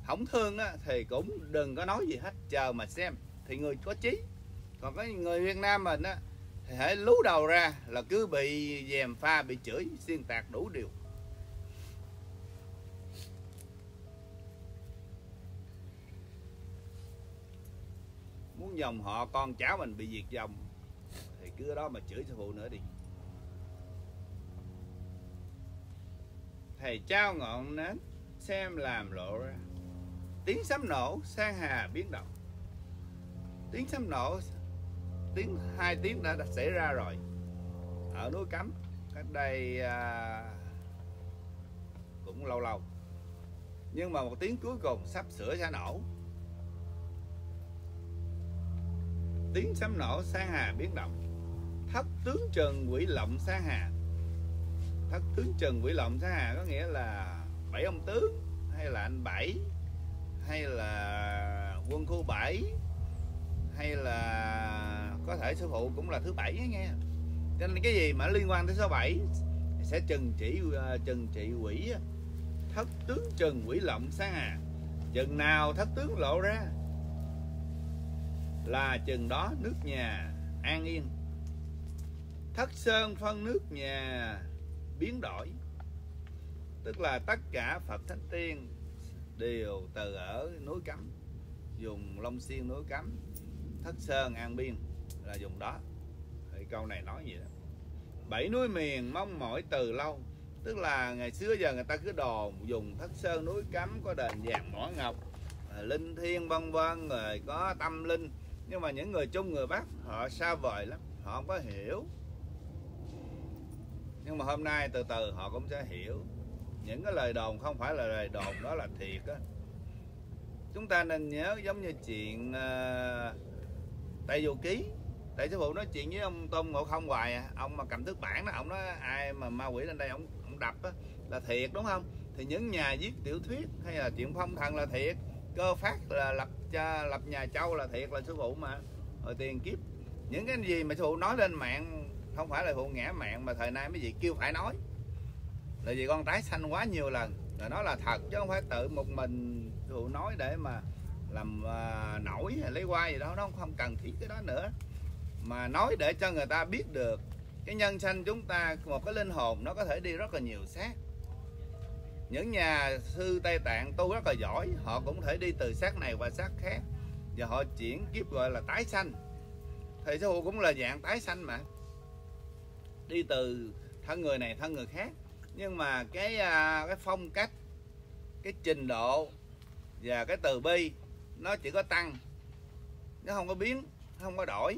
Không thương á thì cũng đừng có nói gì hết, chờ mà xem. Thì người có trí còn có người Việt Nam mình á thì hãy lú đầu ra là cứ bị dèm pha, bị chửi, xuyên tạc đủ điều. Muốn dòng họ con cháu mình bị diệt dòng thì cứ đó mà chửi sư phụ nữa đi. Thầy trao ngọn nến xem làm lộ ra. Tiếng sấm nổ sang hà biến động. Tiếng sấm nổ tiếng hai tiếng đã, đã xảy ra rồi. Ở núi cấm cách đây à, cũng lâu lâu. Nhưng mà một tiếng cuối cùng sắp sửa sẽ nổ. Tiếng sấm nổ sang hà biến động. Thất tướng trần quỷ lộng sang hà. Thất tướng trần quỷ lộng sang hà có nghĩa là bảy ông tướng hay là anh bảy hay là quân khu bảy hay là có thể sư phụ cũng là thứ bảy nghe. Cho nên cái gì mà liên quan tới số 7 sẽ trừng ờ, trị uh, trừng trị quỷ thất tướng trừng quỷ lộng sáng à chừng nào thất tướng lộ ra là chừng đó nước nhà an yên. Thất sơn phân nước nhà biến đổi. Tức là tất cả phật thánh tiên đều từ ở núi cấm dùng long xuyên núi cấm thất sơn an biên là dùng đó. Thì câu này nói gì đó? Bảy núi miền mong mỏi từ lâu. Tức là ngày xưa giờ người ta cứ đồn dùng thất sơn núi cấm có đền vàng mỏ ngọc à, linh thiên vân vân rồi có tâm linh. Nhưng mà những người trung người bắc họ xa vời lắm họ không có hiểu. Nhưng mà hôm nay từ từ họ cũng sẽ hiểu. Những cái lời đồn không phải là lời đồn đó là thiệt á. Chúng ta nên nhớ giống như chuyện uh, tại dù ký tại sư phụ nói chuyện với ông tôn ngộ không hoài à. ông mà cầm thước bản đó ông nói ai mà ma quỷ lên đây ông ông đập á, là thiệt đúng không thì những nhà viết tiểu thuyết hay là chuyện phong thần là thiệt cơ phát là lập cha lập nhà châu là thiệt là sư phụ mà rồi tiền kiếp những cái gì mà sư phụ nói lên mạng không phải là phụ ngã mạng mà thời nay mấy vị kêu phải nói là vì con tái sanh quá nhiều lần là nó là thật chứ không phải tự một mình sư phụ nói để mà làm uh, nổi hay lấy quay gì đó nó không cần thiết cái đó nữa. Mà nói để cho người ta biết được cái nhân sanh chúng ta một cái linh hồn nó có thể đi rất là nhiều xác. Những nhà sư tây tạng tu rất là giỏi họ cũng thể đi từ xác này qua xác khác. Và họ chuyển kiếp gọi là tái sanh. Thầy sư phụ cũng là dạng tái sanh mà. Đi từ thân người này thân người khác. Nhưng mà cái à, cái phong cách cái trình độ và cái từ bi nó chỉ có tăng. Nó không có biến không có đổi.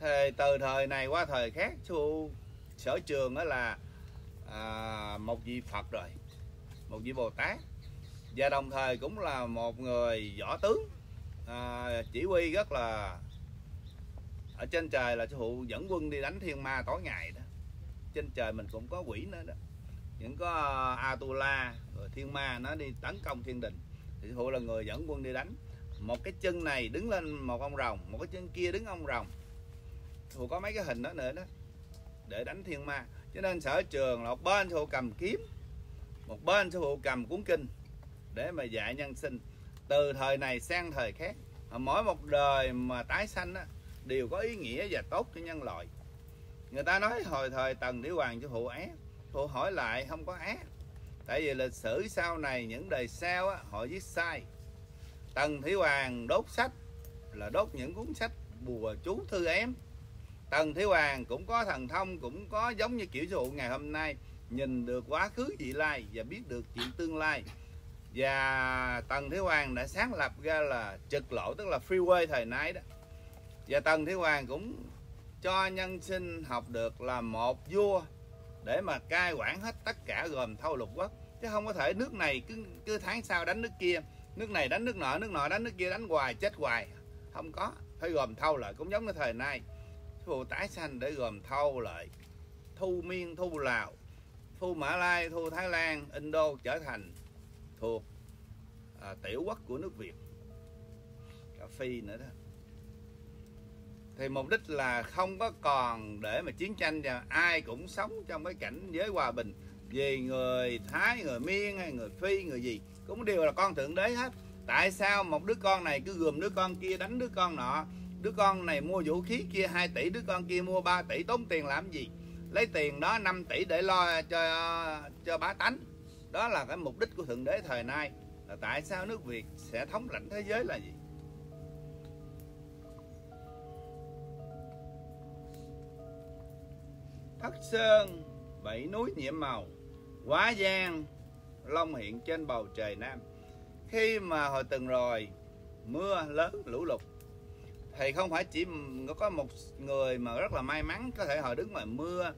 Thì từ thời này qua thời khác sư sở trường đó là à, một vị phật rồi một vị bồ tát và đồng thời cũng là một người võ tướng. À, chỉ huy rất là ở trên trời là sư phụ dẫn quân đi đánh thiên ma tối ngày đó. Trên trời mình cũng có quỷ nữa đó. Những có Atula rồi thiên ma nó đi tấn công thiên đình. Thì sư phụ là người dẫn quân đi đánh một cái chân này đứng lên một ông rồng một cái chân kia đứng ông rồng. Thù có mấy cái hình đó nữa đó. Để đánh thiên ma. Cho nên sở trường là một bên sư phụ cầm kiếm một bên sư phụ cầm cuốn kinh để mà dạy nhân sinh. Từ thời này sang thời khác mỗi một đời mà tái sanh á, đều có ý nghĩa và tốt cho nhân loại. Người ta nói hồi thời tần đế hoàng cho phụ ác phụ hỏi lại không có ác. Tại vì lịch sử sau này những đời sau á, họ viết sai tần thủy hoàng đốt sách, là đốt những cuốn sách bùa chú thư ém. Tần thủy hoàng cũng có thần thông, cũng có giống như kiểu dụ ngày hôm nay, nhìn được quá khứ vị lai và biết được chuyện tương lai. Và tần Thủy hoàng đã sáng lập ra là trực lộ, tức là freeway thời nay đó. Và tần Thủy hoàng cũng cho nhân sinh học được là một vua để mà cai quản hết tất cả gồm thâu lục quốc. Chứ không có thể nước này cứ cứ tháng sau đánh nước kia nước này đánh nước nọ nước nọ đánh nước kia đánh hoài chết hoài. Không có. Phải gồm thâu lại cũng giống như thời nay. Phù tái sanh để gồm thâu lại. Thu miên thu lào thu mã lai thu thái lan indo trở thành thuộc à, tiểu quốc của nước Việt. Cả Phi nữa đó. Thì mục đích là không có còn để mà chiến tranh và ai cũng sống trong cái cảnh giới hòa bình. Vì người Thái, người Miên hay người Phi, người gì cũng đều là con thượng đế hết. Tại sao một đứa con này cứ gườm đứa con kia, đánh đứa con nọ? Đứa con này mua vũ khí kia 2 tỷ, đứa con kia mua 3 tỷ, tốn tiền làm gì? Lấy tiền đó 5 tỷ để lo cho cho bá tánh. Đó là cái mục đích của thượng đế thời nay. Là tại sao nước Việt sẽ thống lãnh thế giới là gì? Thất Sơn, bảy núi nhiệm màu. Quá giang Long hiện trên bầu trời Nam. Khi mà hồi từng rồi, Mưa lớn lũ lụt. Thì không phải chỉ có một người mà rất là may mắn Có thể họ đứng ngoài mưa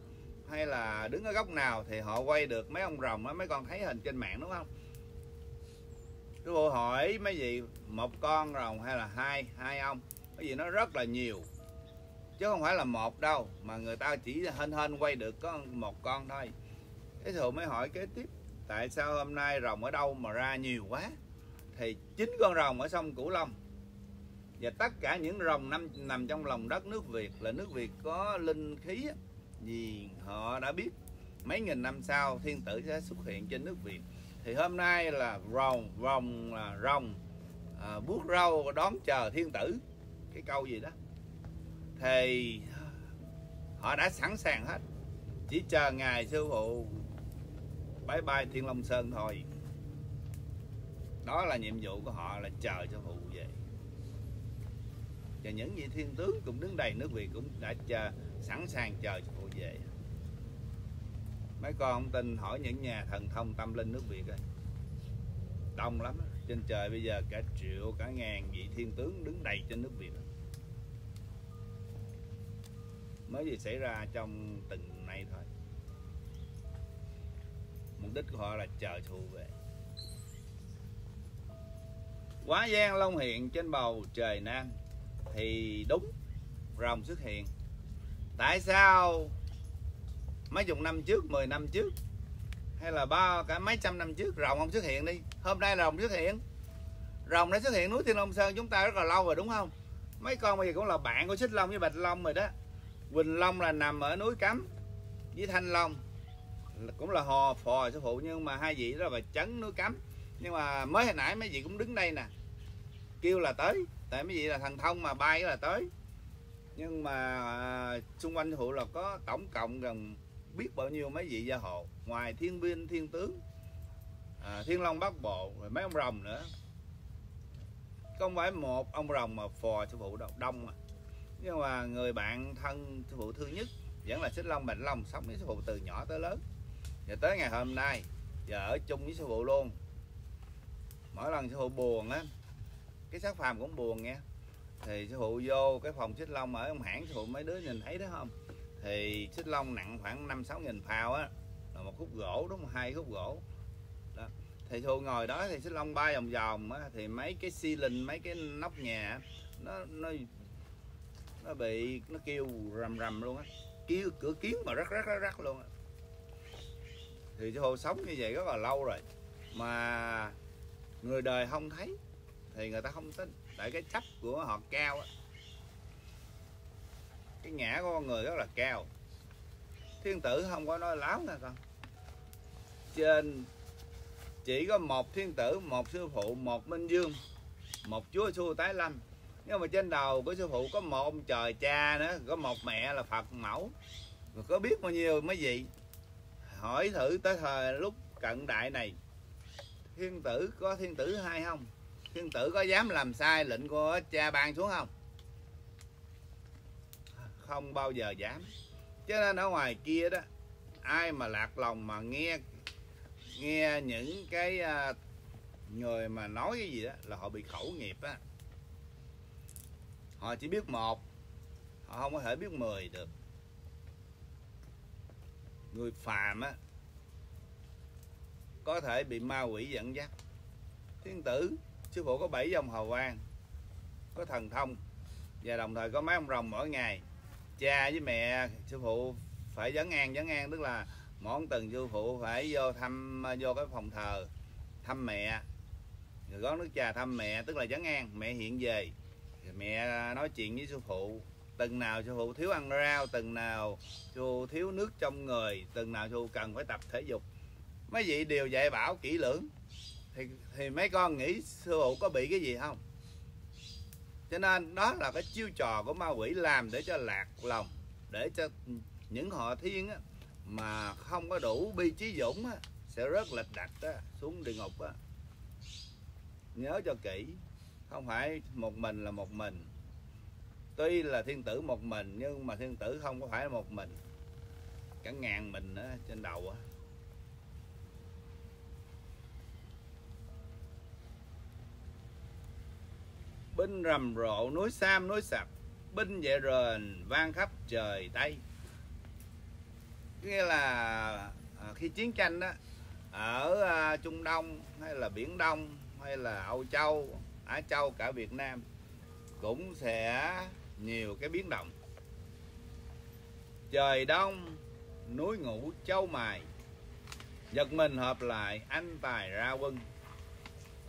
Hay là đứng ở góc nào Thì họ quay được mấy ông rồng Mấy con thấy hình trên mạng, đúng không? Tôi bộ hỏi mấy gì Một con rồng hay là hai Hai ông? Cái gì nó rất là nhiều. Chứ không phải là một đâu, mà người ta chỉ hên hên quay được có một con thôi. Thế thường mới hỏi kế tiếp tại sao hôm nay rồng ở đâu mà ra nhiều quá? Thì chính con rồng ở sông Cửu Long. Và tất cả những rồng nằm, nằm trong lòng đất nước Việt là nước Việt có linh khí vì họ đã biết mấy nghìn năm sau thiên tử sẽ xuất hiện trên nước Việt. Thì hôm nay là rồng rồng là rồng à, buốt râu đón chờ thiên tử. Cái câu gì đó. Thì à, họ đã sẵn sàng hết. Chỉ chờ ngày sư phụ bye bye thiên long sơn thôi. Đó là nhiệm vụ của họ là chờ cho phụ về. Và những vị thiên tướng cũng đứng đầy nước việt cũng đã chờ, sẵn sàng chờ cho phụ về. Mấy con không tin hỏi những nhà thần thông tâm linh nước việt rồi đông lắm trên trời bây giờ cả triệu, cả ngàn vị thiên tướng đứng đầy trên nước việt. Mới gì xảy ra trong từng này thôi mục đích của họ là chờ thù về. Quá gian long hiện trên bầu trời nam, thì đúng, rồng xuất hiện. Tại sao mấy chục năm trước 10 năm trước, hay là ba, cả mấy trăm năm trước, rồng không xuất hiện đi? Hôm nay rồng xuất hiện. Rồng đã xuất hiện núi thiên long sơn, chúng ta rất là lâu rồi, đúng không? Mấy con bây giờ cũng là bạn của xích long với bạch long rồi đó. Quỳnh Long là nằm ở núi Cấm với Thanh Long cũng là hò phò sư phụ nhưng mà hai vị đó là chấn núi Cấm. Nhưng mà mới hồi nãy mấy vị cũng đứng đây nè. Kêu là tới tại mấy vị là thần thông mà bay là tới. Nhưng mà à, xung quanh sư phụ là có tổng cộng gần biết bao nhiêu mấy vị gia hộ. Ngoài thiên binh thiên tướng à, thiên long bắc bộ rồi mấy ông rồng nữa. Không phải một ông rồng mà phò sư phụ đâu đông mà. Nhưng mà người bạn thân sư phụ thương nhất vẫn là xích long bạch long sống với sư phụ từ nhỏ tới lớn và tới ngày hôm nay, giờ ở chung với sư phụ luôn. Mỗi lần sư phụ buồn á, cái xác phàm cũng buồn nghe thì sư phụ vô cái phòng xích long ở ông hãng, sư phụ mấy đứa nhìn thấy đó không? Thì xích long nặng khoảng năm, sáu nghìn phao á, là một khúc gỗ, đúng không? Hai khúc gỗ. Đó. thì sư phụ ngồi đó thì xích long bay vòng vòng á, thì mấy cái xi linh mấy cái nóc nhà nó nó nó bị, nó kêu rầm rầm luôn á. Kêu, cửa kiến mà rắc rắc rắc rắc luôn á thì hồ sống như vậy rất là lâu rồi. Mà người đời không thấy, thì người ta không tin. Tại cái chấp của họ cao á. Cái ngã của con người rất là cao. Thiên tử không có nói láo nha con. Trên chỉ có một thiên tử, một sư phụ, một minh dương, một chúa xua tái lâm. Nhưng mà trên đầu của sư phụ có một ông trời cha nữa, có một mẹ là phật mẫu. Rồi có biết bao nhiêu mấy vị hỏi thử tới thời lúc cận đại này, thiên tử có thiên tử hay không? Thiên tử có dám làm sai lệnh của cha ban xuống không? Không bao giờ dám. Cho nên ở ngoài kia đó, ai mà lạc lòng mà nghe nghe những cái à, người mà nói cái gì đó là họ bị khẩu nghiệp á. Họ chỉ biết một, họ không có thể biết mười được người phàm á, có thể bị ma quỷ dẫn dắt. Thiên tử, sư phụ có bảy dòng hào quang, có thần thông, và đồng thời có mấy ông rồng mỗi ngày. Cha với mẹ, sư phụ phải vấn an vấn an tức là mỗi tuần sư phụ phải vô thăm, vô cái phòng thờ, thăm mẹ. Rồi gói nước trà thăm mẹ, tức là vấn an mẹ hiện về. Mẹ nói chuyện với sư phụ từng nào sư phụ thiếu ăn rau từng nào sư phụ thiếu nước trong người từng nào sư phụ cần phải tập thể dục. Mấy vị đều dạy bảo kỹ lưỡng. Thì thì mấy con nghĩ sư phụ có bị cái gì không? Cho nên đó là cái chiêu trò của ma quỷ làm để cho lạc lòng để cho những họ thiên á, mà không có đủ bi trí dũng á, sẽ rớt lệch đạch á, xuống địa ngục á. nhớ cho kỹ không phải một mình là một mình tuy là thiên tử một mình nhưng mà thiên tử không có phải là một mình cả ngàn mình á, trên đầu á. binh rầm rộ núi sam núi sập binh vệ rền vang khắp trời tây nghĩa là à, khi chiến tranh đó ở à, trung đông hay là biển đông hay là âu châu á châu cả việt nam cũng sẽ nhiều cái biến động. Trời đông núi ngủ châu mài. Giật mình hợp lại anh tài ra quân.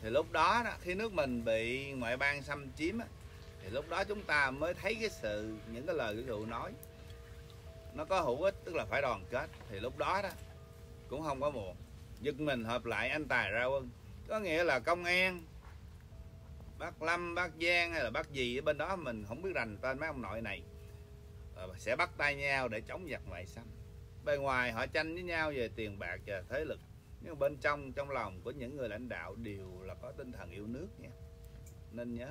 Thì lúc đó, đó khi nước mình bị ngoại bang xâm chiếm á, thì lúc đó chúng ta mới thấy cái sự những cái lời của dụ nói. Nó có hữu ích tức là phải đoàn kết. Thì lúc đó đó cũng không có muộn. Giật mình hợp lại anh tài ra quân. Có nghĩa là công an bác lâm, bác giang hay là bác gì ở bên đó mình không biết rành tên mấy ông nội này. Ờ, sẽ bắt tay nhau để chống giặc ngoại xâm. Bên ngoài họ tranh với nhau về tiền bạc và thế lực, nhưng bên trong trong lòng của những người lãnh đạo đều là có tinh thần yêu nước nha. Nên nhớ,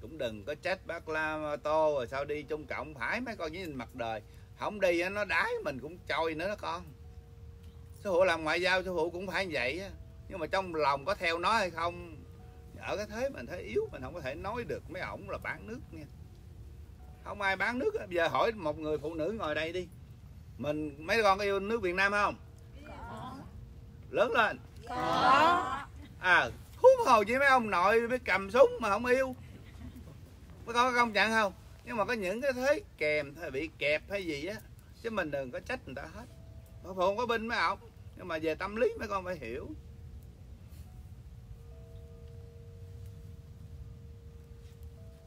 cũng đừng có trách bác la tô rồi sao đi trung cộng phải mấy con nhìn mặt đời. Không đi nó đái mình cũng trôi nữa đó con. Sư phụ làm ngoại giao sư phụ cũng phải vậy nhưng mà trong lòng có theo nó hay không ở cái thế mình thấy yếu mình không có thể nói được mấy ổng là bán nước nha. Không ai bán nước bây giờ hỏi một người phụ nữ ngồi đây đi. Mình mấy con có yêu nước việt nam không? Lớn lên. Có. À huống hồ chỉ mấy ông nội biết cầm súng mà không yêu. Có có công nhận không? Nhưng mà có những cái thế kèm hay bị kẹp hay gì á chứ mình đừng có trách người ta hết. Phụ không có binh mấy ông nhưng mà về tâm lý mấy con phải hiểu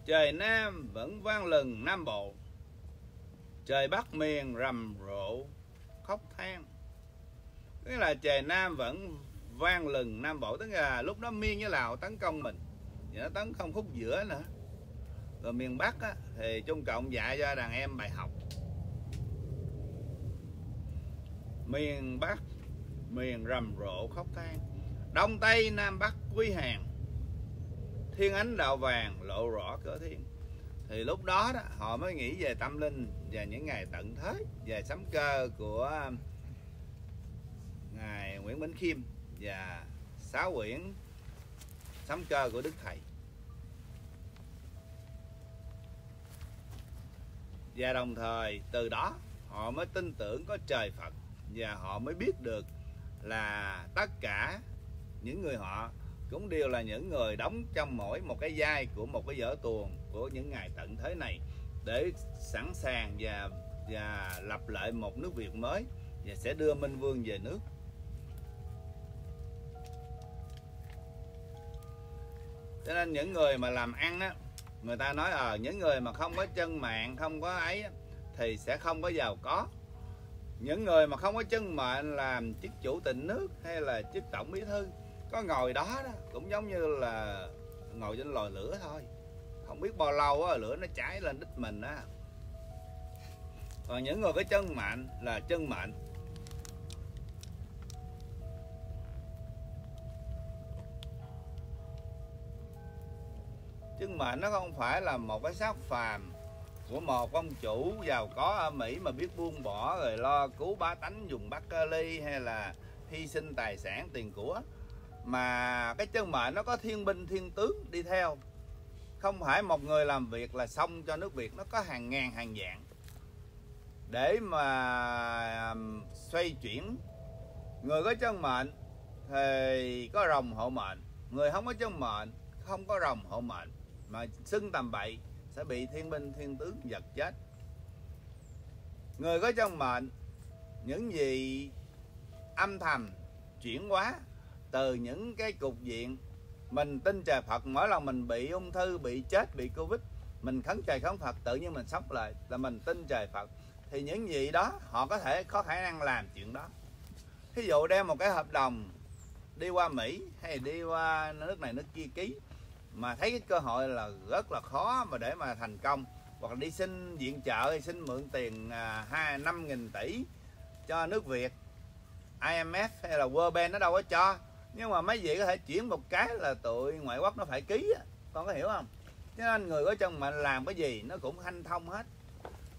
trời nam vẫn vang lừng nam bộ. Trời bắc miền rầm rộ khóc than. Tức là trời nam vẫn vang lừng nam bộ. Tức là lúc đó miên với lào tấn công mình. Thì nó tấn công khúc giữa nữa. Rồi miền bắc á, thì trung cộng dạy cho đàn em bài học. Miền bắc miền rầm rộ khóc than. Đông tây nam bắc quý hàng thiên ánh đạo vàng lộ rõ cửa thiên. Thì lúc đó, đó họ mới nghĩ về tâm linh và những ngày tận thế về sấm cơ của um, ngài Nguyễn Bỉnh Khiêm và sáu quyển sấm cơ của Đức Thầy. Và đồng thời từ đó họ mới tin tưởng có trời Phật và họ mới biết được là tất cả những người họ cũng đều là những người đóng trong mỗi một cái vai của một cái vở tuồng của những ngày tận thế này để sẵn sàng và và lập lại một nước Việt mới và sẽ đưa Minh Vương về nước. Cho nên những người mà làm ăn á người ta nói ờ à, những người mà không có chân mạng không có ấy thì sẽ không có giàu có. Những người mà không có chân mệnh làm chức chủ tịch nước hay là chức tổng bí thư có ngồi đó đó, cũng giống như là ngồi trên lò lửa thôi. Không biết bao lâu á, lửa nó cháy lên đích mình á. Còn những người có chân mạnh là chân mạnh. Chân mệnh nó không phải là một cái xác phàm của một ông chủ giàu có ở Mỹ mà biết buông bỏ rồi lo cứu bá tánh, dùng bắt ly hay là hy sinh tài sản, tiền của mà cái chân mệnh nó có thiên binh, thiên tướng đi theo. Không phải một người làm việc là xong cho nước Việt, nó có hàng ngàn, hàng vạn. Để mà xoay chuyển. Người có chân mệnh thì có rồng hộ mệnh. Người không có chân mệnh, không có rồng hộ mệnh. Mà xưng tầm bậy sẽ bị thiên binh, thiên tướng giật chết. Người có chân mệnh, những gì âm thầm chuyển hóa từ những cái cục diện. Mình tin trời Phật, mỗi lần mình bị ung thư, bị chết, bị covid, mình khấn trời khấn Phật, tự nhiên mình sống lại là mình tin trời Phật. Thì những gì đó, họ có thể, có khả năng làm chuyện đó. Ví dụ đem một cái hợp đồng đi qua Mỹ hay đi qua nước này, nước kia ký, mà thấy cái cơ hội là rất là khó mà để mà thành công. Hoặc là đi xin viện trợ hay xin mượn tiền à, hai, năm nghìn tỷ cho nước Việt IMF hay là World Bank, nó đâu có cho nhưng mà mấy vị có thể chuyển một cái là tụi ngoại quốc nó phải ký con có hiểu không? Cho nên người có chân mà làm cái gì nó cũng hanh thông hết.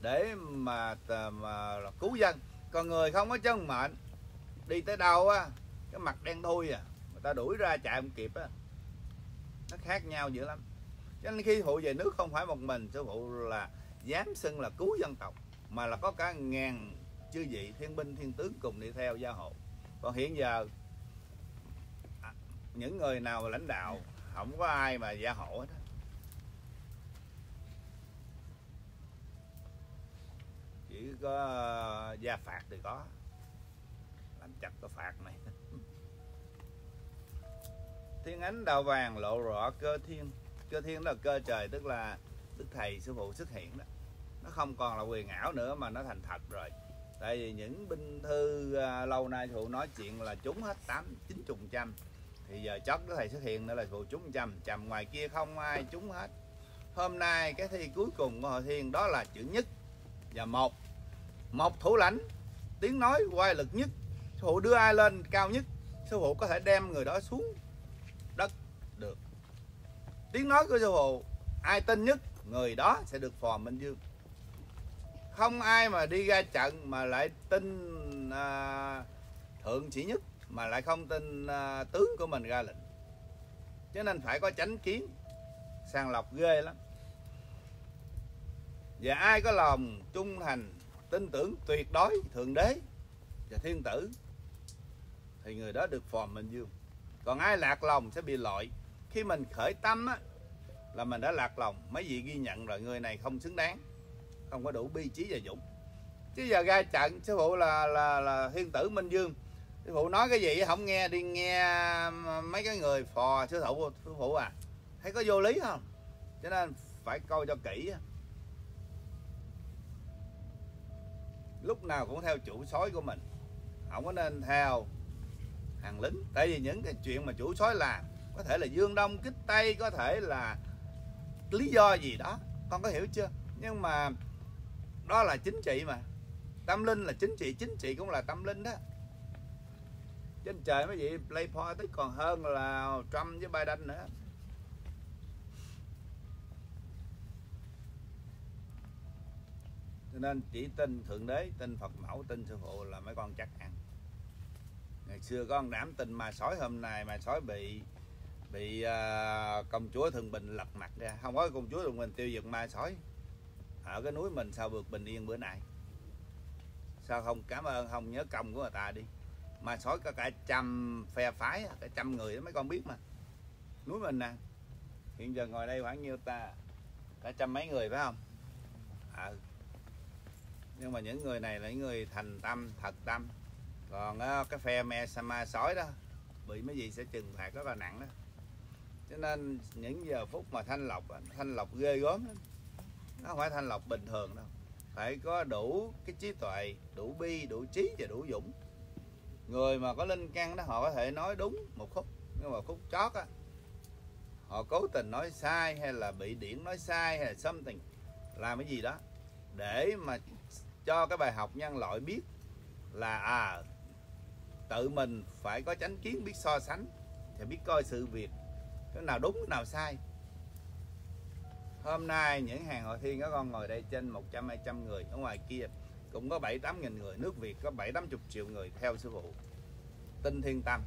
Để mà, mà cứu dân. Còn người không có chân mệnh đi tới đâu á cái mặt đen thui à. Người ta đuổi ra chạy không kịp á. Nó khác nhau dữ lắm. Cho nên khi phụ về nước không phải một mình sư phụ là dám xưng là cứu dân tộc mà là có cả ngàn chư vị thiên binh thiên tướng cùng đi theo gia hộ. Còn hiện giờ những người nào lãnh đạo, không có ai mà gia hộ hết chỉ có ờ, gia phạt thì có. Làm chặt có phạt này. Thiên ánh đào vàng lộ rõ cơ thiên. Cơ thiên là cơ trời, tức là đức thầy sư phụ xuất hiện đó. Nó không còn là quyền ảo nữa mà nó thành thật rồi. Tại vì những binh thư ờ, lâu nay phụ nói chuyện là chúng hết tám, chín chục trăm thì giờ chót đức thầy xuất hiện nữa là phụ trúng trăm trăm ngoài kia không ai trúng hết. Hôm nay cái thi cuối cùng của hội thiên đó là chữ nhất và một. Một thủ lãnh tiếng nói quay lực nhất sư phụ đưa ai lên cao nhất sư phụ có thể đem người đó xuống đất được. Tiếng nói của sư phụ ai tin nhất người đó sẽ được phò minh dương. Không ai mà đi ra trận mà lại tin à, thượng sĩ nhất mà lại không tin à, tướng của mình ra lệnh. Cho nên phải có chánh kiến. Sàng lọc ghê lắm. Và ai có lòng trung thành tin tưởng tuyệt đối thượng đế và thiên tử thì người đó được phò minh dương. Còn ai lạc lòng sẽ bị loại. Khi mình khởi tâm á là mình đã lạc lòng. Mấy vị ghi nhận rồi người này không xứng đáng. Không có đủ bi trí và dũng. Chứ giờ ra trận sư phụ là là là thiên tử minh dương sư phụ nói cái gì không nghe, đi nghe um, mấy cái người phò, sư phụ sư phụ à. Thấy có vô lý không? Cho nên phải coi cho kỹ lúc nào cũng theo chủ sói của mình. Không có nên theo hàng lính. Tại vì những cái chuyện mà chủ sói làm, có thể là dương đông, kích tây, có thể là lý do gì đó. Con có hiểu chưa? Nhưng mà đó là chính trị mà. Tâm linh là chính trị chính trị cũng là tâm linh đó trên trời mấy vị play politics còn hơn là Trump với Biden nữa. Cho nên chỉ tin thượng đế tin phật mẫu tin sư phụ là mấy con chắc ăn. Ngày xưa có con đảm tin mà sói hôm nay mà sói bị bị uh, công chúa thường bình lật mặt ra. Không có công chúa thường bình tiêu diệt ma sói. Ở cái núi mình sao vượt bình yên bữa nay? Sao không cảm ơn không nhớ công của người ta đi? Mà sói có cả trăm phe phái cả trăm người đó mấy con biết mà. Núi mình nè hiện giờ ngồi đây khoảng nhiêu ta? Cả trăm mấy người phải không? À, nhưng mà những người này là những người thành tâm thật tâm. Còn uh, cái phe me ma sói đó bị mấy gì sẽ trừng phạt rất là nặng đó. Cho nên những giờ phút mà thanh lọc thanh lọc ghê gớm lắm. Nó không phải thanh lọc bình thường đâu. Phải có đủ cái trí tuệ đủ bi đủ trí và đủ dũng người mà có linh căn đó họ có thể nói đúng một khúc, nhưng mà khúc chót á, họ cố tình nói sai hay là bị điển nói sai hay là something, làm cái gì đó để mà cho cái bài học nhân loại biết là à tự mình phải có chánh kiến, biết so sánh thì biết coi sự việc cái nào đúng, cái nào sai. Hôm nay những hàng hội thiên có con ngồi đây trên 100 200 người ở ngoài kia cũng có 7 8 nghìn người, nước Việt có 7 80 triệu người theo sư phụ. Tinh thiên tâm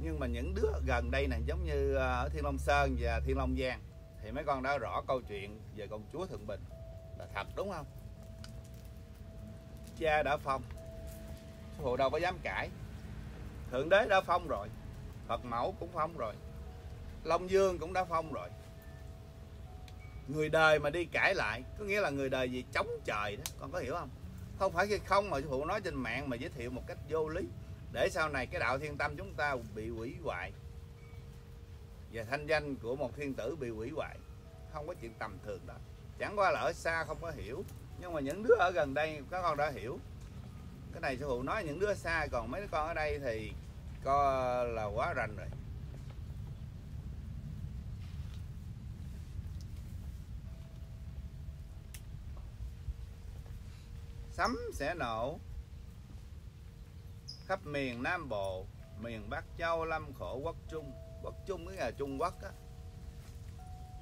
nhưng mà những đứa gần đây này, giống như ờ, ở Thiên Long Sơn và Thiên Long Giang, thì mấy con đã rõ câu chuyện về công chúa Thượng Bình. Là thật, đúng không? Cha đã phong. Sư phụ đâu có dám cãi. Thượng đế đã phong rồi, phật mẫu cũng phong rồi, long dương cũng đã phong rồi người đời mà đi cãi lại, có nghĩa là người đời gì chống trời đó. Con có hiểu không? Không phải khi không mà sư phụ nói trên mạng mà giới thiệu một cách vô lý. Để sau này cái đạo thiên tâm chúng ta bị hủy hoại. Và thanh danh của một thiên tử bị hủy hoại. Không có chuyện tầm thường đó chẳng qua là ở xa không có hiểu. Nhưng mà những đứa ở gần đây, các con đã hiểu. Cái này sư phụ nói những đứa xa, còn mấy đứa con ở đây thì co là quá rành rồi. Sấm sẽ nổ. Khắp miền Nam Bộ, miền Bắc Châu, Lâm khổ, quốc Trung. Quốc Trung nghĩa là Trung Quốc á.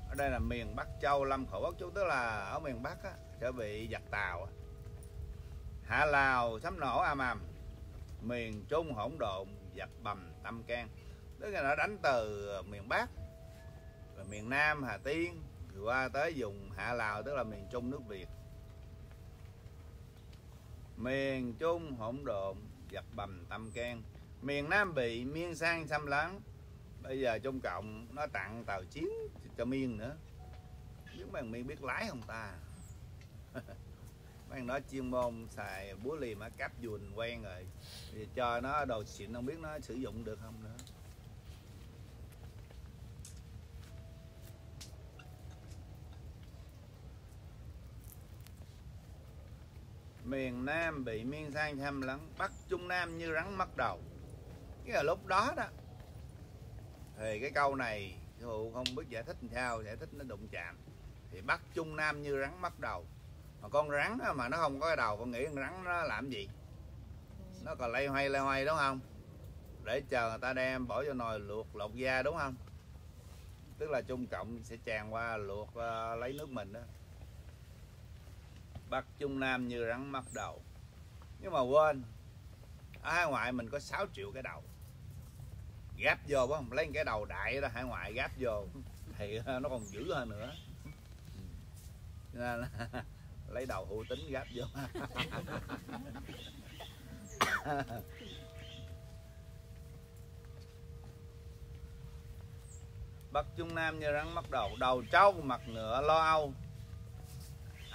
Ở đây là miền Bắc Châu, Lâm khổ, quốc Trung, tức là ở miền Bắc á, sẽ bị giặc Tàu á. Hạ Lào sấm nổ am ầm miền Trung hỗn độn, giặc bầm, tâm can. Tức là nó đánh từ miền Bắc, rồi miền Nam, Hà Tiên, rồi qua tới vùng Hạ Lào, tức là miền Trung nước Việt miền Trung hỗn độn, giặc bầm tâm can. Miền Nam bị miên sang xâm lấn. Bây giờ Trung Cộng nó tặng tàu chiến cho miên nữa. Biết mà miên biết lái không ta? Mấy nó chuyên môn xài búa liềm á, cáp dùn quen rồi. Thì cho nó đồ xịn, không biết nó sử dụng được không nữa. Miền Nam bị miên sang tham lấn Bắc Trung Nam như rắn mất đầu. Cái là lúc đó đó. Thì cái câu này phụ không biết giải thích làm sao giải thích nó đụng chạm. Thì Bắc Trung Nam như rắn mất đầu. Mà con rắn mà nó không có cái đầu con nghĩ con rắn nó làm gì? Nó còn lay hoay lay hoay đúng không? Để chờ người ta đem bỏ vô nồi luộc lột da đúng không? Tức là trung cộng sẽ tràn qua luộc uh, lấy nước mình đó bắc trung nam như rắn mắt đầu. Nhưng mà quên, ở hải ngoại mình có 6 triệu cái đầu. Gáp vô phải không lấy cái đầu đại đó, hải ngoại gáp vô. Thì nó còn dữ hơn nữa. Nên lấy đầu hữu tính gáp vô. Bắc Trung Nam như rắn mắt đầu. Đầu trâu, mặt ngựa, lo âu.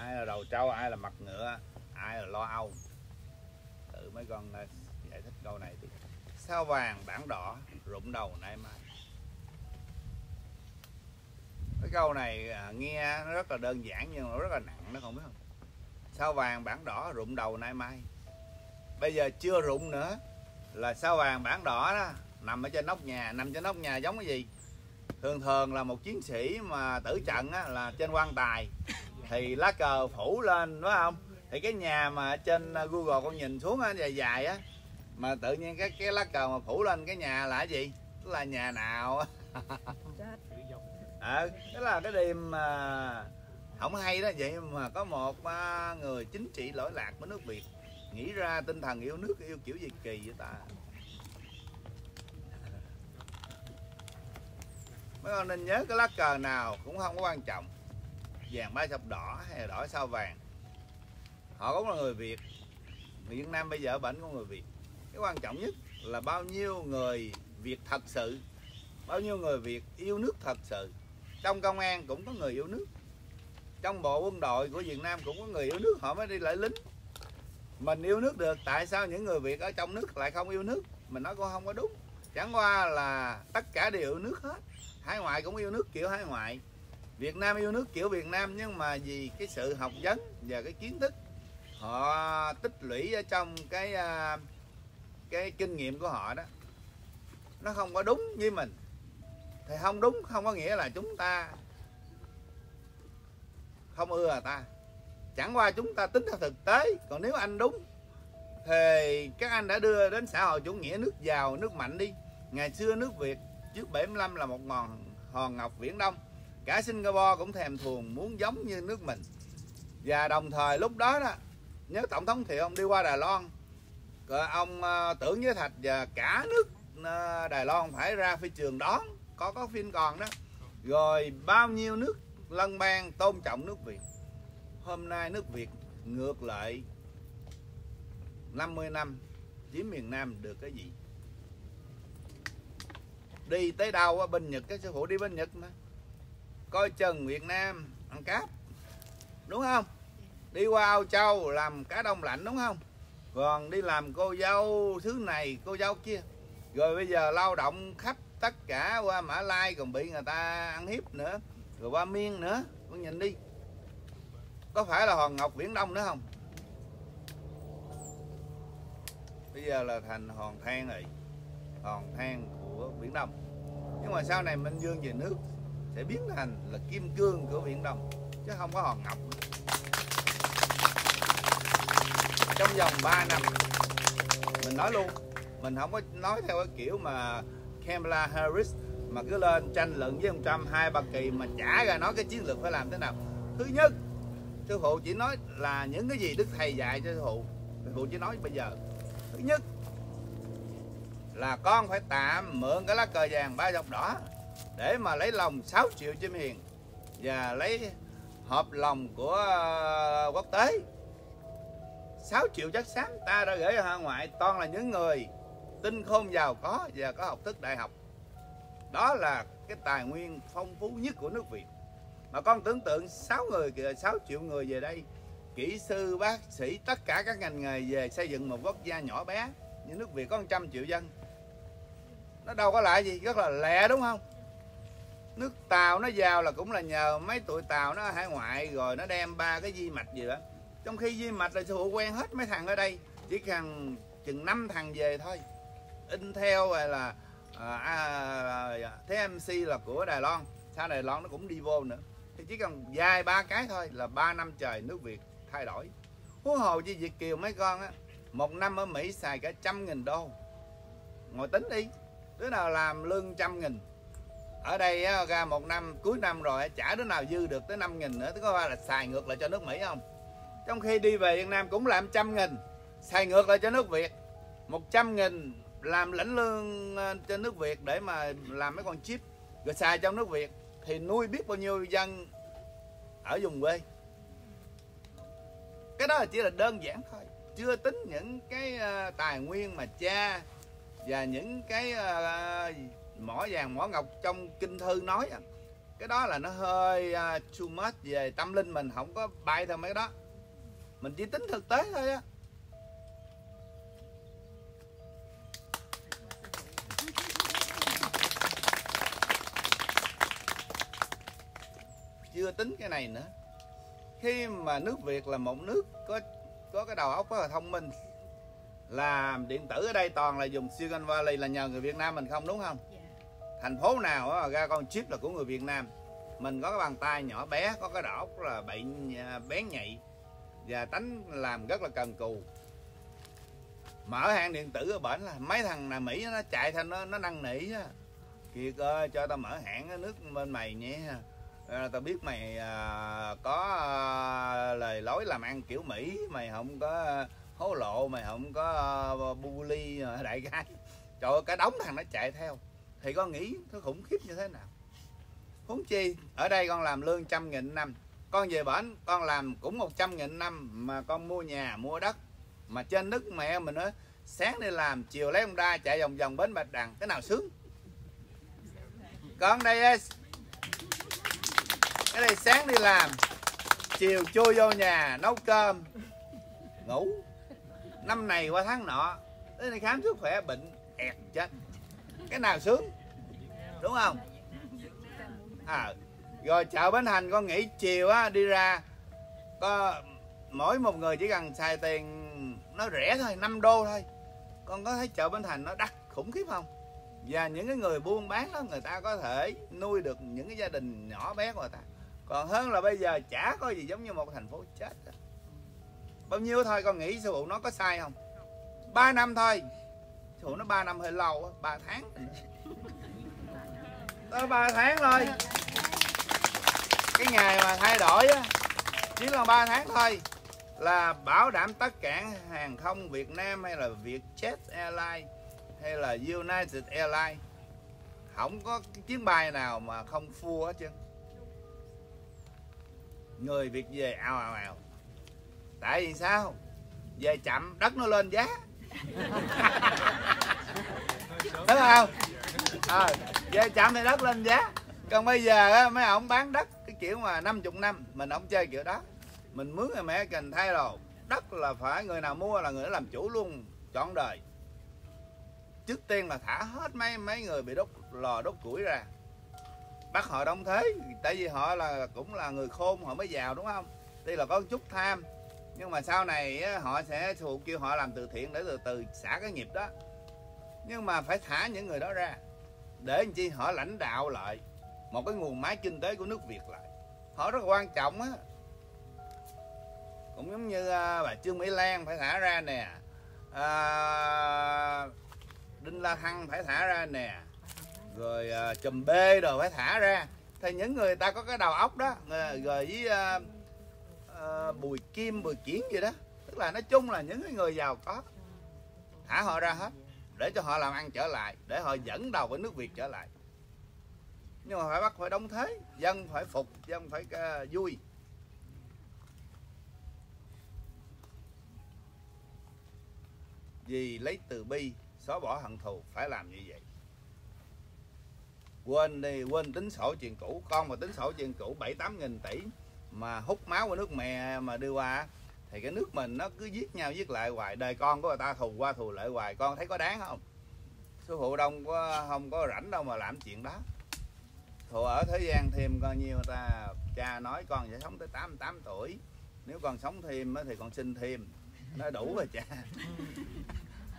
Ai là đầu trâu ai là mặt ngựa Ai là lo âu? Tự mấy con ờ, giải thích câu này thì Sao vàng bản đỏ rụng đầu nay mai? Cái câu này à, nghe nó rất là đơn giản nhưng mà rất là nặng nó không biết không? Sao vàng bản đỏ rụng đầu nay mai? Bây giờ chưa rụng nữa Là sao vàng bản đỏ đó Nằm ở trên nóc nhà Nằm trên nóc nhà giống cái gì? Thường thường là một chiến sĩ mà tử trận á, là trên quan tài thì lá cờ phủ lên đúng không? Thì cái nhà mà trên google con nhìn xuống á, dài dài á mà tự nhiên cái cái lá cờ mà phủ lên cái nhà là cái gì? Tức là nhà nào à, đó là cái đêm mà không hay đó vậy mà có một người chính trị lỗi lạc của nước việt nghĩ ra tinh thần yêu nước yêu kiểu gì kỳ vậy ta? Mấy con nên nhớ cái lá cờ nào cũng không có quan trọng vàng, ba sọc đỏ hay là đỏ sao vàng. Họ cũng là người việt. Người việt nam bây giờ bệnh của người việt. Cái quan trọng nhất là bao nhiêu người việt thật sự, bao nhiêu người việt yêu nước thật sự. Trong công an cũng có người yêu nước. Trong bộ quân đội của việt nam cũng có người yêu nước, họ mới đi lại lính. Mình yêu nước được, tại sao những người việt ở trong nước lại không yêu nước? Mình nói cũng không có đúng. Chẳng qua là tất cả đều yêu nước hết. Hải ngoại cũng yêu nước kiểu hải ngoại. Việt Nam yêu nước kiểu Việt Nam, nhưng mà vì cái sự học vấn và cái kiến thức, họ tích lũy ở trong cái à, cái kinh nghiệm của họ đó, nó không có đúng như mình. Thì không đúng không có nghĩa là chúng ta không ưa ta. Chẳng qua chúng ta tính theo thực tế, còn nếu anh đúng, thì các anh đã đưa đến xã hội chủ nghĩa nước giàu, nước mạnh đi. Ngày xưa nước Việt trước 75 là một ngọn hòn ngọc viễn đông cả Singapore cũng thèm thuồng muốn giống như nước mình. Và đồng thời lúc đó đó, nhớ tổng thống thì ông đi qua Đài Loan. Rồi ông ờ, tưởng với thạch và cả nước ờ, Đài Loan phải ra phi trường đón, có có phim còn đó. Rồi bao nhiêu nước lân bang tôn trọng nước Việt. Hôm nay nước Việt ngược lại 50 năm, chiếm miền Nam được cái gì? Đi tới đâu bên Nhật, cái sư phụ đi bên Nhật mà coi chừng Việt Nam ăn cáp, đúng không? Đi qua Âu Châu làm cá đông lạnh, đúng không? Còn đi làm cô dâu thứ này, cô dâu kia. Rồi bây giờ lao động khắp tất cả qua Mã Lai, còn bị người ta ăn hiếp nữa, rồi qua Miên nữa. Con nhìn đi. Có phải là Hòn Ngọc Viễn Đông nữa không? Bây giờ là thành Hòn Than rồi. Hòn Than của Viễn Đông. Nhưng mà sau này Minh Dương về nước sẽ biến thành là kim cương của Biển Đông, chứ không có Hòn Ngọc nữa. trong vòng 3 năm, mình nói luôn, mình không có nói theo cái kiểu mà Kamala Harris mà cứ lên tranh luận với ông Trump hai ba kỳ mà trả ra nói cái chiến lược phải làm thế nào. Thứ nhất sư phụ chỉ nói là những cái gì đức thầy dạy cho sư phụ sư phụ chỉ nói bây giờ. Thứ nhất là con phải tạm mượn cái lá cờ vàng ba dọc đỏ để mà lấy lòng 6 triệu chim hiền và lấy hợp lòng của ờ, quốc tế. 6 triệu chất xám ta đã gửi ra ngoại toàn là những người tinh khôn giàu có và có học thức đại học. Đó là cái tài nguyên phong phú nhất của nước Việt. Mà con tưởng tượng 6 người kìa 6 triệu người về đây, kỹ sư, bác sĩ, tất cả các ngành nghề về xây dựng một quốc gia nhỏ bé như nước Việt có 100 triệu dân. Nó đâu có lại gì, rất là lẹ, đúng không? Nước tàu nó vào là cũng là nhờ mấy tụi tàu nó hải ngoại rồi nó đem ba cái di mạch gì đó. Trong khi di mạch là sư phụ quen hết mấy thằng ở đây chỉ cần chừng năm thằng về thôi. In theo hay là à, à, à thế MC là của Đài Loan sau Đài Loan nó cũng đi vô nữa. Thì chỉ cần dài ba cái thôi là ba năm trời nước Việt thay đổi. Huống hồ chi Việt Kiều mấy con á một năm ở Mỹ xài cả trăm nghìn đô. Ngồi tính đi đứa nào làm lương trăm nghìn ở đây á, ra một năm cuối năm rồi trả đứa nào dư được tới 5 nghìn nữa. Tức có là xài ngược lại cho nước Mỹ không? Trong khi đi về Việt Nam cũng làm trăm nghìn xài ngược lại cho nước Việt. 100 nghìn làm lãnh lương ờ, cho nước Việt để mà làm mấy con chip rồi xài trong nước Việt thì nuôi biết bao nhiêu dân ở vùng quê? Cái đó chỉ là đơn giản thôi. Chưa tính những cái ờ, tài nguyên mà cha và những cái ờ, mỏ vàng mỏ ngọc trong kinh thư nói à. cái đó là nó hơi uh, too much về tâm linh mình không có bay theo mấy cái đó. Mình chỉ tính thực tế thôi á. Chưa tính cái này nữa. Khi mà nước Việt là một nước có có cái đầu óc rất là thông minh làm điện tử ở đây toàn là dùng Silicon Valley là nhờ người Việt Nam mình không đúng không? Thành phố nào ra con chip là của người Việt Nam. Mình có cái bàn tay nhỏ bé có cái đỏ là bệnh à, bén nhạy và tánh làm rất là cần cù. Mở hàng điện tử ở bển là mấy thằng là Mỹ nó chạy theo nó nó năn nỉ á. Kiệt ơi cho tao mở hãng nước bên mày nhé. À, tao biết mày à, có à, lời lối làm ăn kiểu Mỹ mày không có à, hố lộ mày không có à, bully à, đại gái. Trời ơi cả đống thằng nó chạy theo thì con nghĩ nó khủng khiếp như thế nào? Huống chi, ở đây con làm lương trăm nghìn năm. Con về bển, con làm cũng một trăm nghìn năm mà con mua nhà, mua đất. Mà trên nước mẹ mình nói, sáng đi làm, chiều lấy ông đa chạy vòng vòng bến bạch đằng, cái nào sướng? Con đây cái này sáng đi làm, chiều chui vô nhà, nấu cơm, ngủ. Năm này qua tháng nọ, tới đây khám sức khỏe bệnh ẹt chết cái nào sướng? Đúng không? À rồi chợ bến thành con nghĩ chiều á, đi ra, có mỗi một người chỉ cần xài tiền, nó rẻ thôi 5 đô thôi. Con có thấy chợ bến thành nó đắt khủng khiếp không? Và những cái người buôn bán đó, người ta có thể nuôi được những cái gia đình nhỏ bé của người ta. Còn hơn là bây giờ chả có gì giống như một thành phố chết bao nhiêu thôi, con nghĩ sư phụ nó có sai không? 3 năm thôi phụ nó 3 năm hơi lâu á 3 tháng. Tới 3 tháng thôi. Cái ngày mà thay đổi á chỉ là 3 tháng thôi là bảo đảm tất cả hàng không Việt Nam hay là Vietjet Airlines hay là United Airlines không có chuyến bay nào mà không full hết trơn người Việt về ào ào ào. Tại vì sao? Về chậm đất nó lên giá đúng không? À, về chạm thì đất lên giá. Còn bây giờ á, mấy ông bán đất cái kiểu mà 50 năm mình không chơi kiểu đó. Mình mướn người mẹ cần thay rồi đất là phải người nào mua là người đó làm chủ luôn chọn đời. Trước tiên là thả hết mấy mấy người bị đốt lò đốt củi ra. Bắt họ đông thế tại vì họ là cũng là người khôn họ mới giàu đúng không? Đây là có chút tham nhưng mà sau này họ sẽ thuộc kêu họ làm từ thiện để từ từ xả cái nghiệp đó. Nhưng mà phải thả những người đó ra để làm chi họ lãnh đạo lại một cái nguồn máy kinh tế của nước Việt lại. Họ rất là quan trọng á. Cũng giống như à, bà Trương Mỹ Lan phải thả ra nè. À, Đinh La Thăng phải thả ra nè. Rồi uh, chùm B đồ phải thả ra. Thì những người ta có cái đầu óc đó à, rồi với uh, uh, Bùi Kim Bùi Kiển gì đó. Tức là nói chung là những cái người giàu có. Thả họ ra hết để cho họ làm ăn trở lại để họ dẫn đầu cái nước Việt trở lại. Nhưng mà phải bắt phải đóng thế dân phải phục dân phải uh, vui. Vì lấy từ bi xóa bỏ hận thù phải làm như vậy. Quên đi quên tính sổ chuyện cũ. Con mà tính sổ chuyện cũ bảy tám nghìn tỷ mà hút máu của nước mẹ mà đưa qua thì cái nước mình nó cứ giết nhau giết lại hoài. Đời con của người ta thù qua thù lại hoài. Con thấy có đáng không? Sư phụ đông có không có rảnh đâu mà làm chuyện đó. Thù ở thế gian thêm coi nhiêu người ta. Cha nói con sẽ sống tới 88 tuổi. Nếu con sống thêm thì con sinh thêm. Nó đủ rồi cha.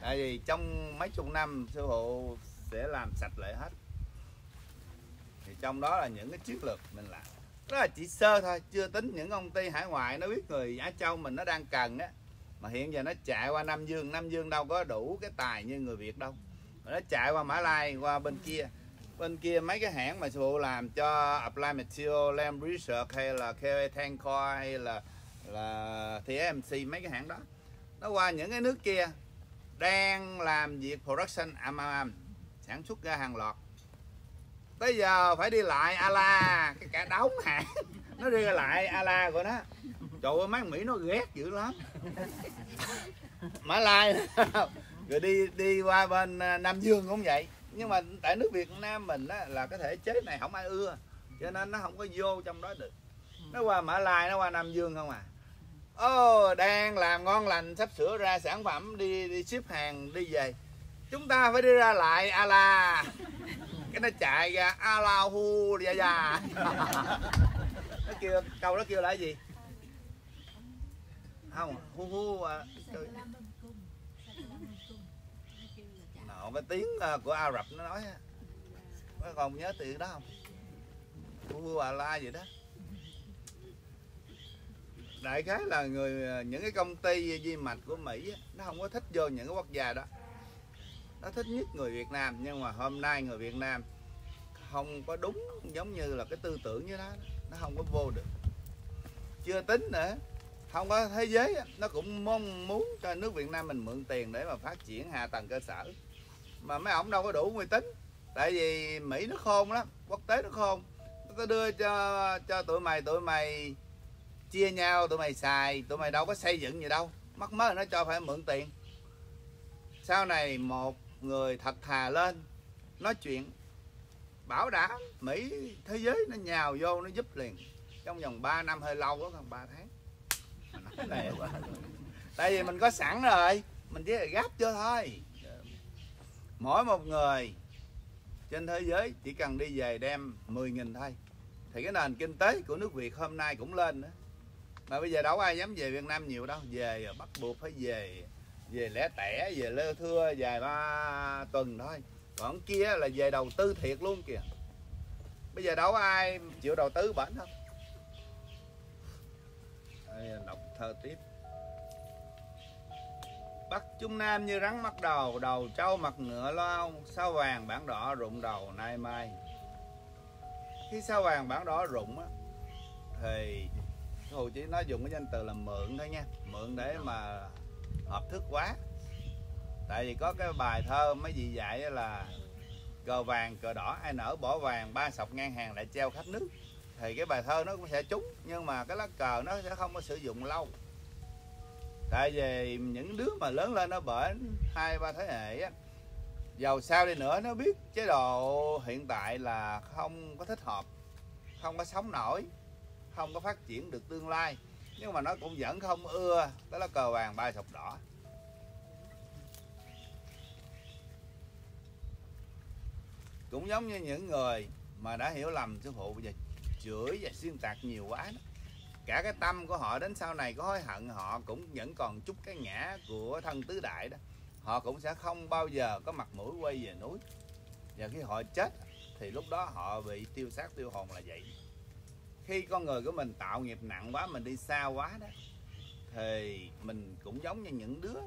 Tại vì trong mấy chục năm sư phụ sẽ làm sạch lại hết. Thì trong đó là những cái chiến lược mình làm đó là chỉ sơ thôi chưa tính những công ty hải ngoại nó biết người Á Châu mình nó đang cần á. Mà hiện giờ nó chạy qua Nam Dương Nam Dương đâu có đủ cái tài như người Việt đâu. Mà nó chạy qua Mã Lai qua bên kia. Bên kia mấy cái hãng mà phụ làm cho Apply Material, Lam Research hay là KA Tankor hay là là TMC mấy cái hãng đó. Nó qua những cái nước kia đang làm việc production à, am am sản xuất ra hàng loạt tới giờ phải đi lại ala cái cả đống hàng. Nó đi lại ala của nó trời ơi mấy mỹ nó ghét dữ lắm. Mã lai. Rồi đi đi qua bên à, nam dương cũng vậy. Nhưng mà tại nước việt nam mình á, là cái thể chế này không ai ưa. Cho nên nó không có vô trong đó được. Nó qua mã lai nó qua nam dương không à. Ô oh, đang làm ngon lành sắp sửa ra sản phẩm đi đi ship hàng đi về. Chúng ta phải đi ra lại ala cái nó chạy ra Alahu ya ya nó kêu câu đó kêu là cái gì? Không hu hu à, Nọ, cái tiếng à, của Ả Rập nó nói có còn nhớ từ đó không? Hu hu ai vậy đó. Đại khái là người à, những cái công ty di mạch của Mỹ nó không có thích vô những cái quốc gia đó nó thích nhất người Việt Nam, nhưng mà hôm nay người Việt Nam không có đúng giống như là cái tư tưởng như đó. Nó không có vô được. Chưa tính nữa. Không có thế giới nó cũng mong muốn cho nước Việt Nam mình mượn tiền để mà phát triển hạ tầng cơ sở. Mà mấy ông đâu có đủ uy tín. Tại vì Mỹ nó khôn lắm, quốc tế nó khôn. Nó đưa cho cho tụi mày tụi mày chia nhau, tụi mày xài, tụi mày đâu có xây dựng gì đâu. Mắc mớ nó cho phải mượn tiền. Sau này một người thật thà lên, nói chuyện, bảo đảm mỹ thế giới nó nhào vô nó giúp liền. Trong vòng 3 năm hơi lâu đó còn 3 tháng. Tại vì mình có sẵn rồi, mình chỉ là gấp cho thôi. Mỗi một người trên thế giới chỉ cần đi về đem 10.000 thôi. Thì cái nền kinh tế của nước Việt hôm nay cũng lên nữa. Mà bây giờ đâu ai dám về Việt Nam nhiều đâu. Về bắt buộc phải về về lẻ tẻ về lơ thưa vài ba tuần thôi. Còn kia là về đầu tư thiệt luôn kìa. Bây giờ đâu ai chịu đầu tư bển không Đây, đọc thơ tiếp. Bắc Trung Nam như rắn mắt đầu Đầu trâu mặt ngựa lao, Sao vàng bản đỏ rụng đầu nay mai? Khi sao vàng bản đỏ rụng á Thì Hồ Chí nói dùng cái danh từ là mượn thôi nha. Mượn để mà hợp thức quá. Tại vì có cái bài thơ mấy vị dạy là Cờ vàng, cờ đỏ, ai nở bỏ vàng Ba sọc ngang hàng lại treo khắp nước. Thì cái bài thơ nó cũng sẽ trúng Nhưng mà cái lá cờ nó sẽ không có sử dụng lâu. Tại vì những đứa mà lớn lên nó bển hai ba thế hệ á Giàu sao đi nữa nó biết chế độ hiện tại là không có thích hợp Không có sống nổi không có phát triển được tương lai nhưng mà nó cũng vẫn không ưa đó là cờ vàng ba sọc đỏ. Cũng giống như những người mà đã hiểu lầm sư phụ và chửi và xuyên tạc nhiều quá đó. cả cái tâm của họ đến sau này có hối hận họ cũng vẫn còn chút cái ngã của thân tứ đại đó. Họ cũng sẽ không bao giờ có mặt mũi quay về núi. Và khi họ chết thì lúc đó họ bị tiêu xác, tiêu hồn là vậy khi con người của mình tạo nghiệp nặng quá, mình đi xa quá đó, thì mình cũng giống như những đứa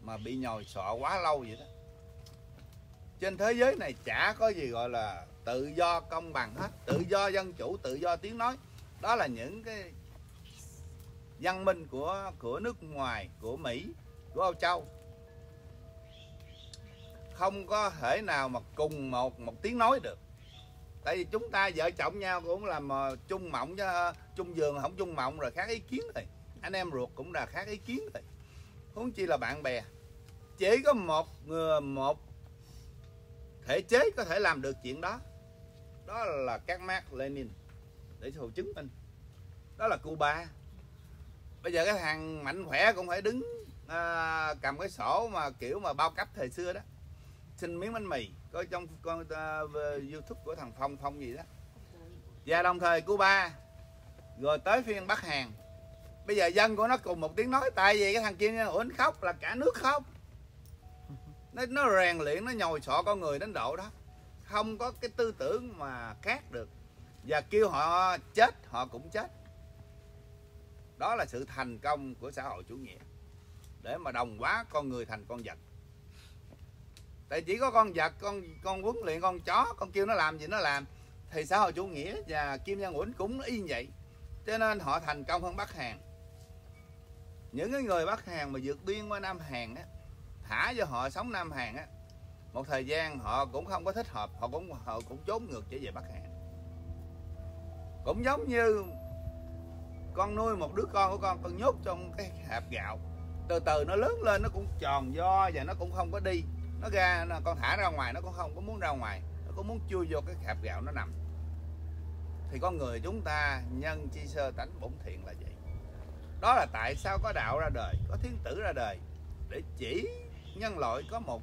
mà bị nhồi sọ quá lâu vậy đó. Trên thế giới này chả có gì gọi là tự do công bằng hết. Tự do dân chủ, tự do tiếng nói. Đó là những cái văn minh của của nước ngoài, của mỹ, của âu châu. Không có thể nào mà cùng một một tiếng nói được tại vì chúng ta vợ chồng nhau cũng là mà chung mộng chứ ờ, chung giường không chung mộng rồi khác ý kiến rồi. Anh em ruột cũng là khác ý kiến rồi. Huống chi là bạn bè. Chỉ có một người một thể chế có thể làm được chuyện đó. Đó là các Mark Lenin để hồ chứng minh. Đó là Cuba. Bây giờ cái thằng mạnh khỏe cũng phải đứng à, cầm cái sổ mà kiểu mà bao cấp thời xưa đó. Xin miếng bánh mì có trong con uh, youtube của thằng phong phong gì đó. Và đồng thời cuba rồi tới phiên bắc hàn. Bây giờ dân của nó cùng một tiếng nói tại vì cái thằng kia ủa khóc là cả nước khóc. Nó nó rèn luyện nó nhồi sọ con người đến độ đó. Không có cái tư tưởng mà khác được. Và kêu họ chết họ cũng chết. Đó là sự thành công của xã hội chủ nghĩa. Để mà đồng hóa con người thành con vật tại chỉ có con vật, con con huấn luyện, con chó, con kêu nó làm gì nó làm. Thì xã hội chủ nghĩa và kim giang uẩn cũng y như vậy. Cho nên họ thành công hơn bắc hàn. Những cái người bắc hàn mà vượt biên qua nam hàn á, thả cho họ sống nam hàn á, một thời gian họ cũng không có thích hợp, họ cũng họ cũng trốn ngược trở về bắc hàn. Cũng giống như con nuôi một đứa con của con con nhốt trong cái hạt gạo. Từ từ nó lớn lên, nó cũng tròn do và nó cũng không có đi nó ra nó, con thả ra ngoài nó cũng không có muốn ra ngoài. Nó cũng muốn chui vô cái hạt gạo nó nằm. Thì con người chúng ta nhân chi sơ tánh bổn thiện là vậy. Đó là tại sao có đạo ra đời có thiên tử ra đời. Để chỉ nhân loại có một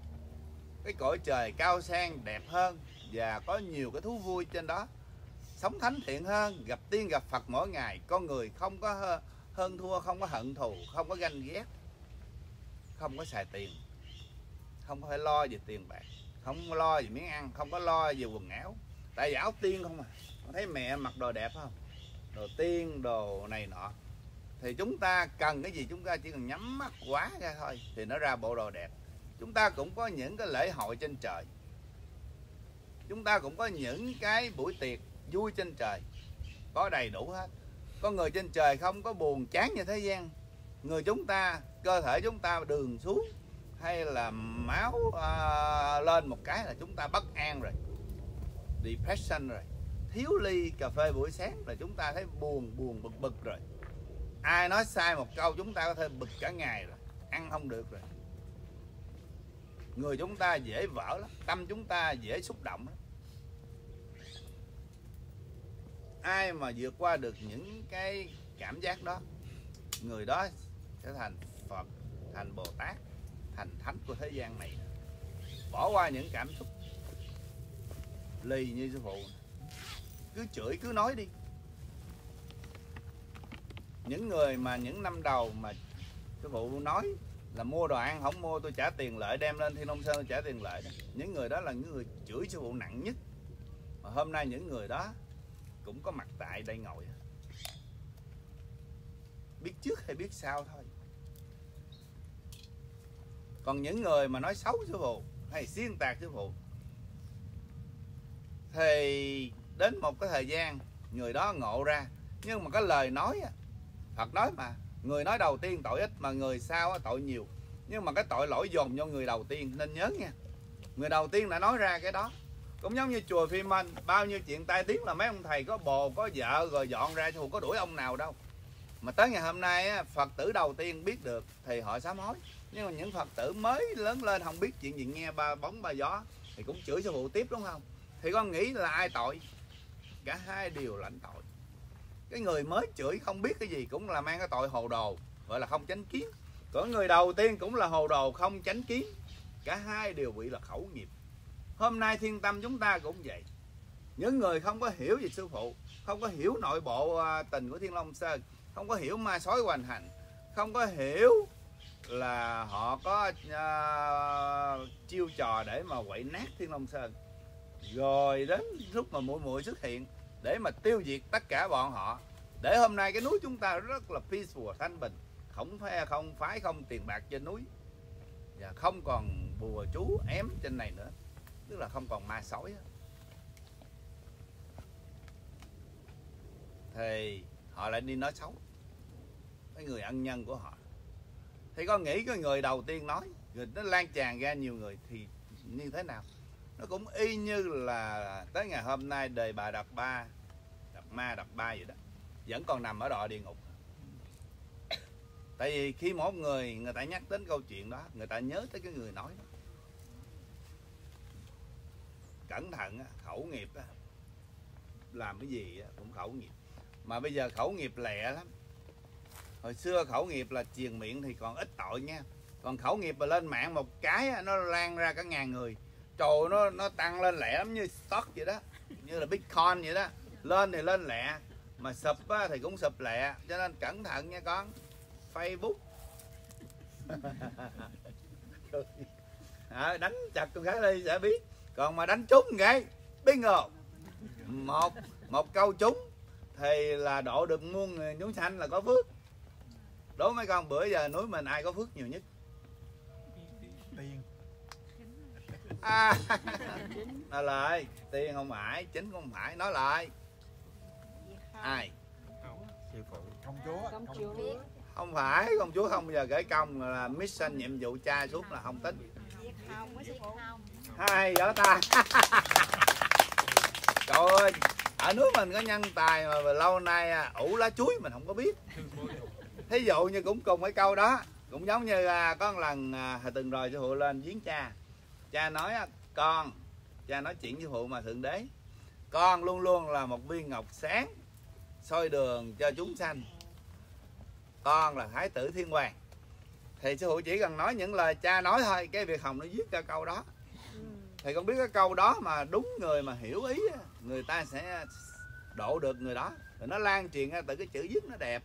cái cõi trời cao sang đẹp hơn và có nhiều cái thú vui trên đó. Sống thánh thiện hơn gặp tiên gặp phật mỗi ngày. Con người không có hơn thua không có hận thù không có ganh ghét không có xài tiền không có phải lo về tiền bạc, không lo về miếng ăn, không có lo về quần áo. Tại vì áo tiên không à thấy mẹ mặc đồ đẹp không? Đồ tiên, đồ này nọ. Thì chúng ta cần cái gì chúng ta chỉ cần nhắm mắt quá ra thôi, thì nó ra bộ đồ đẹp. Chúng ta cũng có những cái lễ hội trên trời. Chúng ta cũng có những cái buổi tiệc vui trên trời. Có đầy đủ hết. Có người trên trời không có buồn chán như thế gian. Người chúng ta, cơ thể chúng ta đường xuống hay là máu uh, lên một cái là chúng ta bất an rồi depression rồi thiếu ly cà phê buổi sáng là chúng ta thấy buồn buồn bực bực rồi. Ai nói sai một câu chúng ta có thể bực cả ngày rồi ăn không được rồi. Người chúng ta dễ vỡ lắm tâm chúng ta dễ xúc động lắm. Ai mà vượt qua được những cái cảm giác đó người đó sẽ thành phật thành bồ tát thành thánh của thế gian này. Bỏ qua những cảm xúc lì như sư phụ. Cứ chửi, cứ nói đi. Những người mà những năm đầu mà sư phụ nói là mua đồ ăn không mua, tôi trả tiền lợi, đem lên thiên nông sơn tôi trả tiền lợi đó. những người đó là những người chửi sư phụ nặng nhất. Mà hôm nay những người đó cũng có mặt tại đây ngồi. Biết trước hay biết sau thôi còn những người mà nói xấu sư phụ hay xuyên tạc sư phụ, thì đến một cái thời gian người đó ngộ ra. Nhưng mà cái lời nói Phật nói mà, người nói đầu tiên tội ít mà người sau tội nhiều. Nhưng mà cái tội lỗi dồn cho người đầu tiên, nên nhớ nha. Người đầu tiên đã nói ra cái đó. Cũng giống như chùa Phi Minh, bao nhiêu chuyện tai tiếng là mấy ông thầy có bồ, có vợ rồi dọn ra chứ có đuổi ông nào đâu. Mà tới ngày hôm nay Phật tử đầu tiên biết được thì họ sám hối nhưng mà những phật tử mới lớn lên không biết chuyện gì nghe ba bóng ba gió, thì cũng chửi sư phụ tiếp, đúng không? Thì con nghĩ là ai tội? Cả hai đều lãnh tội. Cái người mới chửi không biết cái gì cũng là mang cái tội hồ đồ, gọi là không chánh kiến. Còn người đầu tiên cũng là hồ đồ không chánh kiến. Cả hai đều bị là khẩu nghiệp. Hôm nay thiên tâm chúng ta cũng vậy. Những người không có hiểu về sư phụ, không có hiểu nội bộ à, tình của thiên long sơn, không có hiểu ma sói hoành hành, không có hiểu là họ có uh, chiêu trò để mà quậy nát thiên long sơn. Rồi đến lúc mà mũi mũi xuất hiện để mà tiêu diệt tất cả bọn họ để hôm nay cái núi chúng ta rất là peaceful thanh bình không phải không phái không tiền bạc trên núi. Và không còn bùa chú ém trên này nữa tức là không còn ma sói thì họ lại đi nói xấu cái người ân nhân của họ thì con nghĩ cái người đầu tiên nói rồi nó lan tràn ra nhiều người thì như thế nào? Nó cũng y như là tới ngày hôm nay đời bà đập ba đập ma đập ba vậy đó, vẫn còn nằm ở đọa địa ngục. Tại vì khi một người người ta nhắc đến câu chuyện đó, người ta nhớ tới cái người nói đó. Cẩn thận khẩu nghiệp làm cái gì cũng khẩu nghiệp. Mà bây giờ khẩu nghiệp lẹ lắm hồi xưa khẩu nghiệp là truyền miệng thì còn ít tội nha. Còn khẩu nghiệp mà lên mạng một cái nó lan ra cả ngàn người. Trời nó nó tăng lên lẹ lắm như stock vậy đó. Như là bitcoin vậy đó. Lên thì lên lẹ mà sụp á, thì cũng sụp lẹ cho nên cẩn thận nha con. Facebook. À, đánh chặt con gái đi sẽ biết. Còn mà đánh trúng cái bingo. Một một câu trúng thì là độ được muôn ờ, chúng sanh là có phước đối mấy con bữa giờ núi mình ai có phước nhiều nhất? Tiền. À, nói lại tiền không phải chính không phải nói lại. Ai? Sư phụ công chúa. Công chúa. Không phải công chúa không bao giờ gửi công là mission nhiệm vụ cha suốt là không tính. Hai võ ta. Trời ơi ở nước mình có nhân tài mà lâu nay à, ủ lá chuối mình không có biết thí dụ như cũng cùng cái câu đó cũng giống như à, có một lần à, hồi từng rồi sư phụ lên giếng cha. Cha nói à, con cha nói chuyện với phụ mà thượng đế con luôn luôn là một viên ngọc sáng soi đường cho chúng sanh. Con là thái tử thiên hoàng. Thì sư phụ chỉ cần nói những lời cha nói thôi cái việc hồng nó viết ra câu đó. Thì con biết cái câu đó mà đúng người mà hiểu ý người ta sẽ độ được người đó. Rồi nó lan truyền ra từ cái chữ viết nó đẹp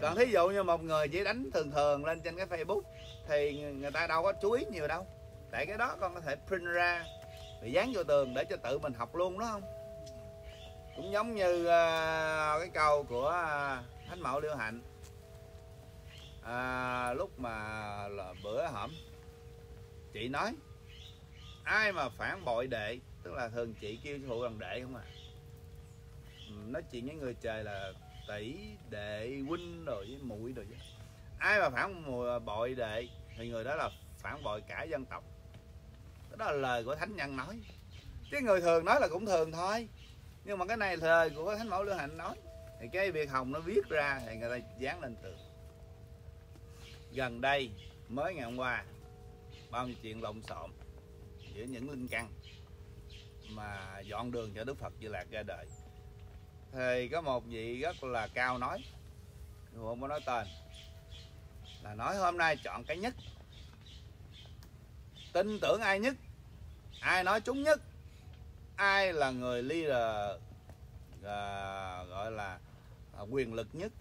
còn thí dụ như một người chỉ đánh thường thường lên trên cái facebook thì người- ta đâu có chú ý nhiều đâu. Tại cái đó con có thể print ra rồi dán vô tường để cho tự mình học luôn đó không? Cũng giống như à, cái câu của à, thánh mẫu liêu hạnh. À, lúc mà là bữa hổm chị nói ai mà phản bội đệ? Tức là thường chị kêu sư phụ bằng đệ không à. Ừ, nói chuyện với người trời là tỷ đệ huynh rồi với muội rồi chứ. Ai mà phản à, bội đệ thì người đó là phản bội cả dân tộc. Đó là lời của thánh nhân nói. Chứ người thường nói là cũng thường thôi. Nhưng mà cái này lời của thánh mẫu lưu hạnh nói. Thì cái việc hồng nó viết ra thì người ta dán lên tường. Gần đây, mới ngày hôm qua, bao nhiêu chuyện lộn xộn giữa những linh căn mà dọn đường cho Đức Phật Di Lạc ra đời thì có một vị rất là cao nói không có nói tên là nói hôm nay chọn cái nhất. Tin tưởng ai nhất ai nói trúng nhất ai là người leader à, gọi là à, quyền lực nhất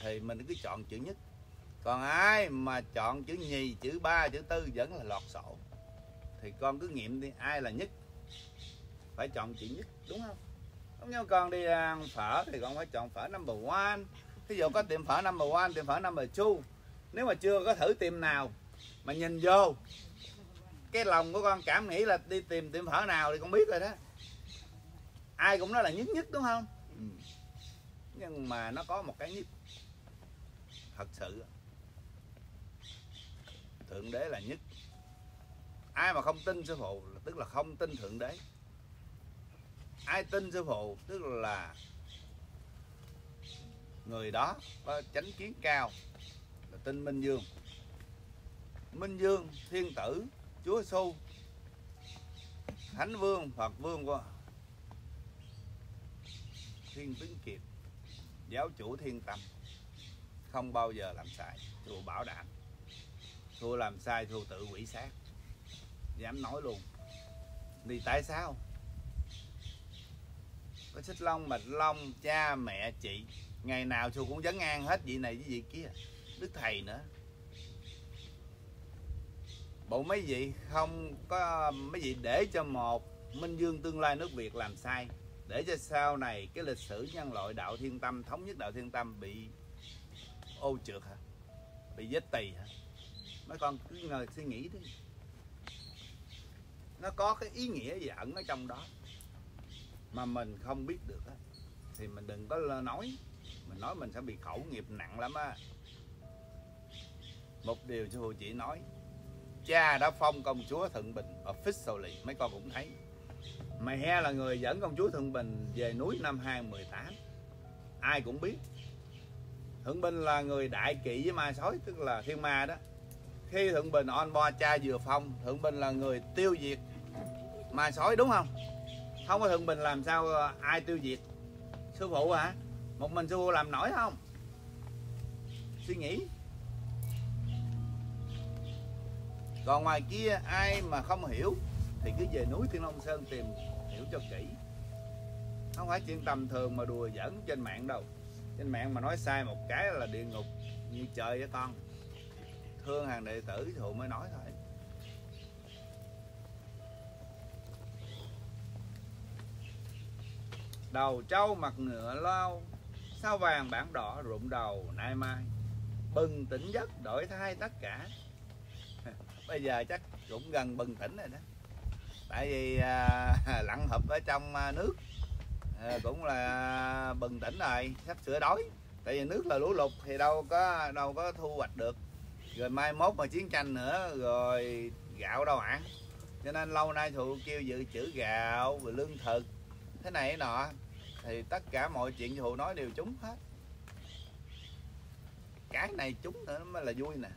thì mình cứ chọn chữ nhất. Còn ai mà chọn chữ nhì chữ ba chữ tư vẫn là lọt sổ. Thì con cứ nghiệm đi ai là nhất? Phải chọn chữ nhất đúng không? Giống như con đi ăn phở thì con phải chọn phở number one. Ví dụ có tiệm phở number one tiệm phở number two. Nếu mà chưa có thử tiệm nào mà nhìn vô cái lòng của con cảm nghĩ là đi tìm tiệm phở nào thì con biết rồi đó. Ai cũng nói là nhất nhất đúng không? Ừ. nhưng mà nó có một cái nhất. Thật sự thượng đế là nhất. Ai mà không tin sư phụ là tức là không tin thượng đế ai tin sư phụ? Tức là người đó có chánh kiến cao, là tin minh dương. Minh dương, thiên tử, chúa xu thánh vương, phật vương của thiên tướng kiệt, giáo chủ thiên tâm, không bao giờ làm sai, thua bảo đảm. Thua làm sai, thua tự quỷ sát. Dám nói luôn. Vì tại sao? Có xích long mệt long, cha, mẹ, chị, ngày nào chùa cũng vấn an hết vị này với vị kia. Đức thầy nữa. Bộ mấy vị không có mấy vị để cho một minh dương tương lai nước việt làm sai. Để cho sau này cái lịch sử nhân loại đạo thiên tâm, thống nhất đạo thiên tâm bị ô trượt hả? Bị vết tì hả? Mấy con cứ ngồi suy nghĩ đi. Nó có cái ý nghĩa gì ẩn ở trong đó? Mà mình không biết được á, thì mình đừng có nói. Mình nói mình sẽ bị khẩu nghiệp nặng lắm á. Một điều sư phụ chỉ nói, cha đã phong công chúa thượng bình officially. Mấy con cũng thấy. Mẹ là người dẫn công chúa thượng bình về núi năm 2018 ai cũng biết. Thượng bình là người đại kỵ với ma sói, tức là thiên ma đó. Khi thượng bình on board, cha vừa phong, thượng bình là người tiêu diệt ma sói, đúng không? Không có thượng bình làm sao ờ, ai tiêu diệt? Sư phụ hả? Một mình sư phụ làm nổi không? Suy nghĩ. Còn ngoài kia ai mà không hiểu, thì cứ về núi thiên long sơn tìm hiểu cho kỹ. Không phải chuyện tầm thường mà đùa giỡn trên mạng đâu. Trên mạng mà nói sai một cái là địa ngục như trời với con. Thương hàng đệ tử thì mới nói thôi. Đầu trâu mặt ngựa lao sao vàng bản đỏ rụng đầu nay mai? Bừng tỉnh giấc đổi thay tất cả. Bây giờ chắc cũng gần bừng tỉnh rồi đó. Tại vì à, lặn hụp ở trong à, nước à, cũng là bừng tỉnh rồi sắp sửa đói. Tại vì nước là lũ lụt thì đâu có đâu có thu hoạch được. Rồi mai mốt mà chiến tranh nữa rồi gạo đâu ăn cho nên lâu nay thụ kêu dự trữ gạo và lương thực thế này thế nọ thì tất cả mọi chuyện thụ nói đều trúng hết. Cái này trúng nữa mới là vui nè.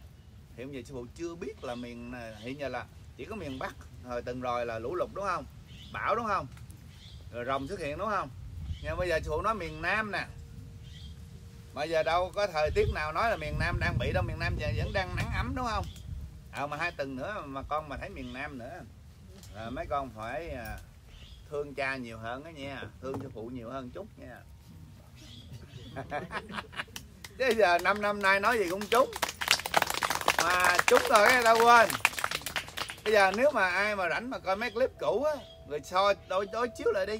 Hiện giờ sư phụ chưa biết là miền hiện giờ là chỉ có miền bắc hồi từng rồi là lũ lụt đúng không? Bão đúng không? Rồi rồng xuất hiện đúng không? Nhưng bây giờ sư phụ nói miền nam nè. Bây giờ đâu có thời tiết nào nói là miền nam đang bị đâu miền nam giờ vẫn đang nắng ấm đúng không? À mà hai tuần nữa mà con mà thấy miền nam nữa. À, mấy con phải à, thương cha nhiều hơn đó nha thương cho phụ nhiều hơn chút nha. Chứ giờ năm năm nay nói gì cũng trúng. Mà trúng rồi đâu quên. Bây giờ nếu mà ai mà rảnh mà coi mấy clip cũ á rồi soi đối đối chiếu lại đi.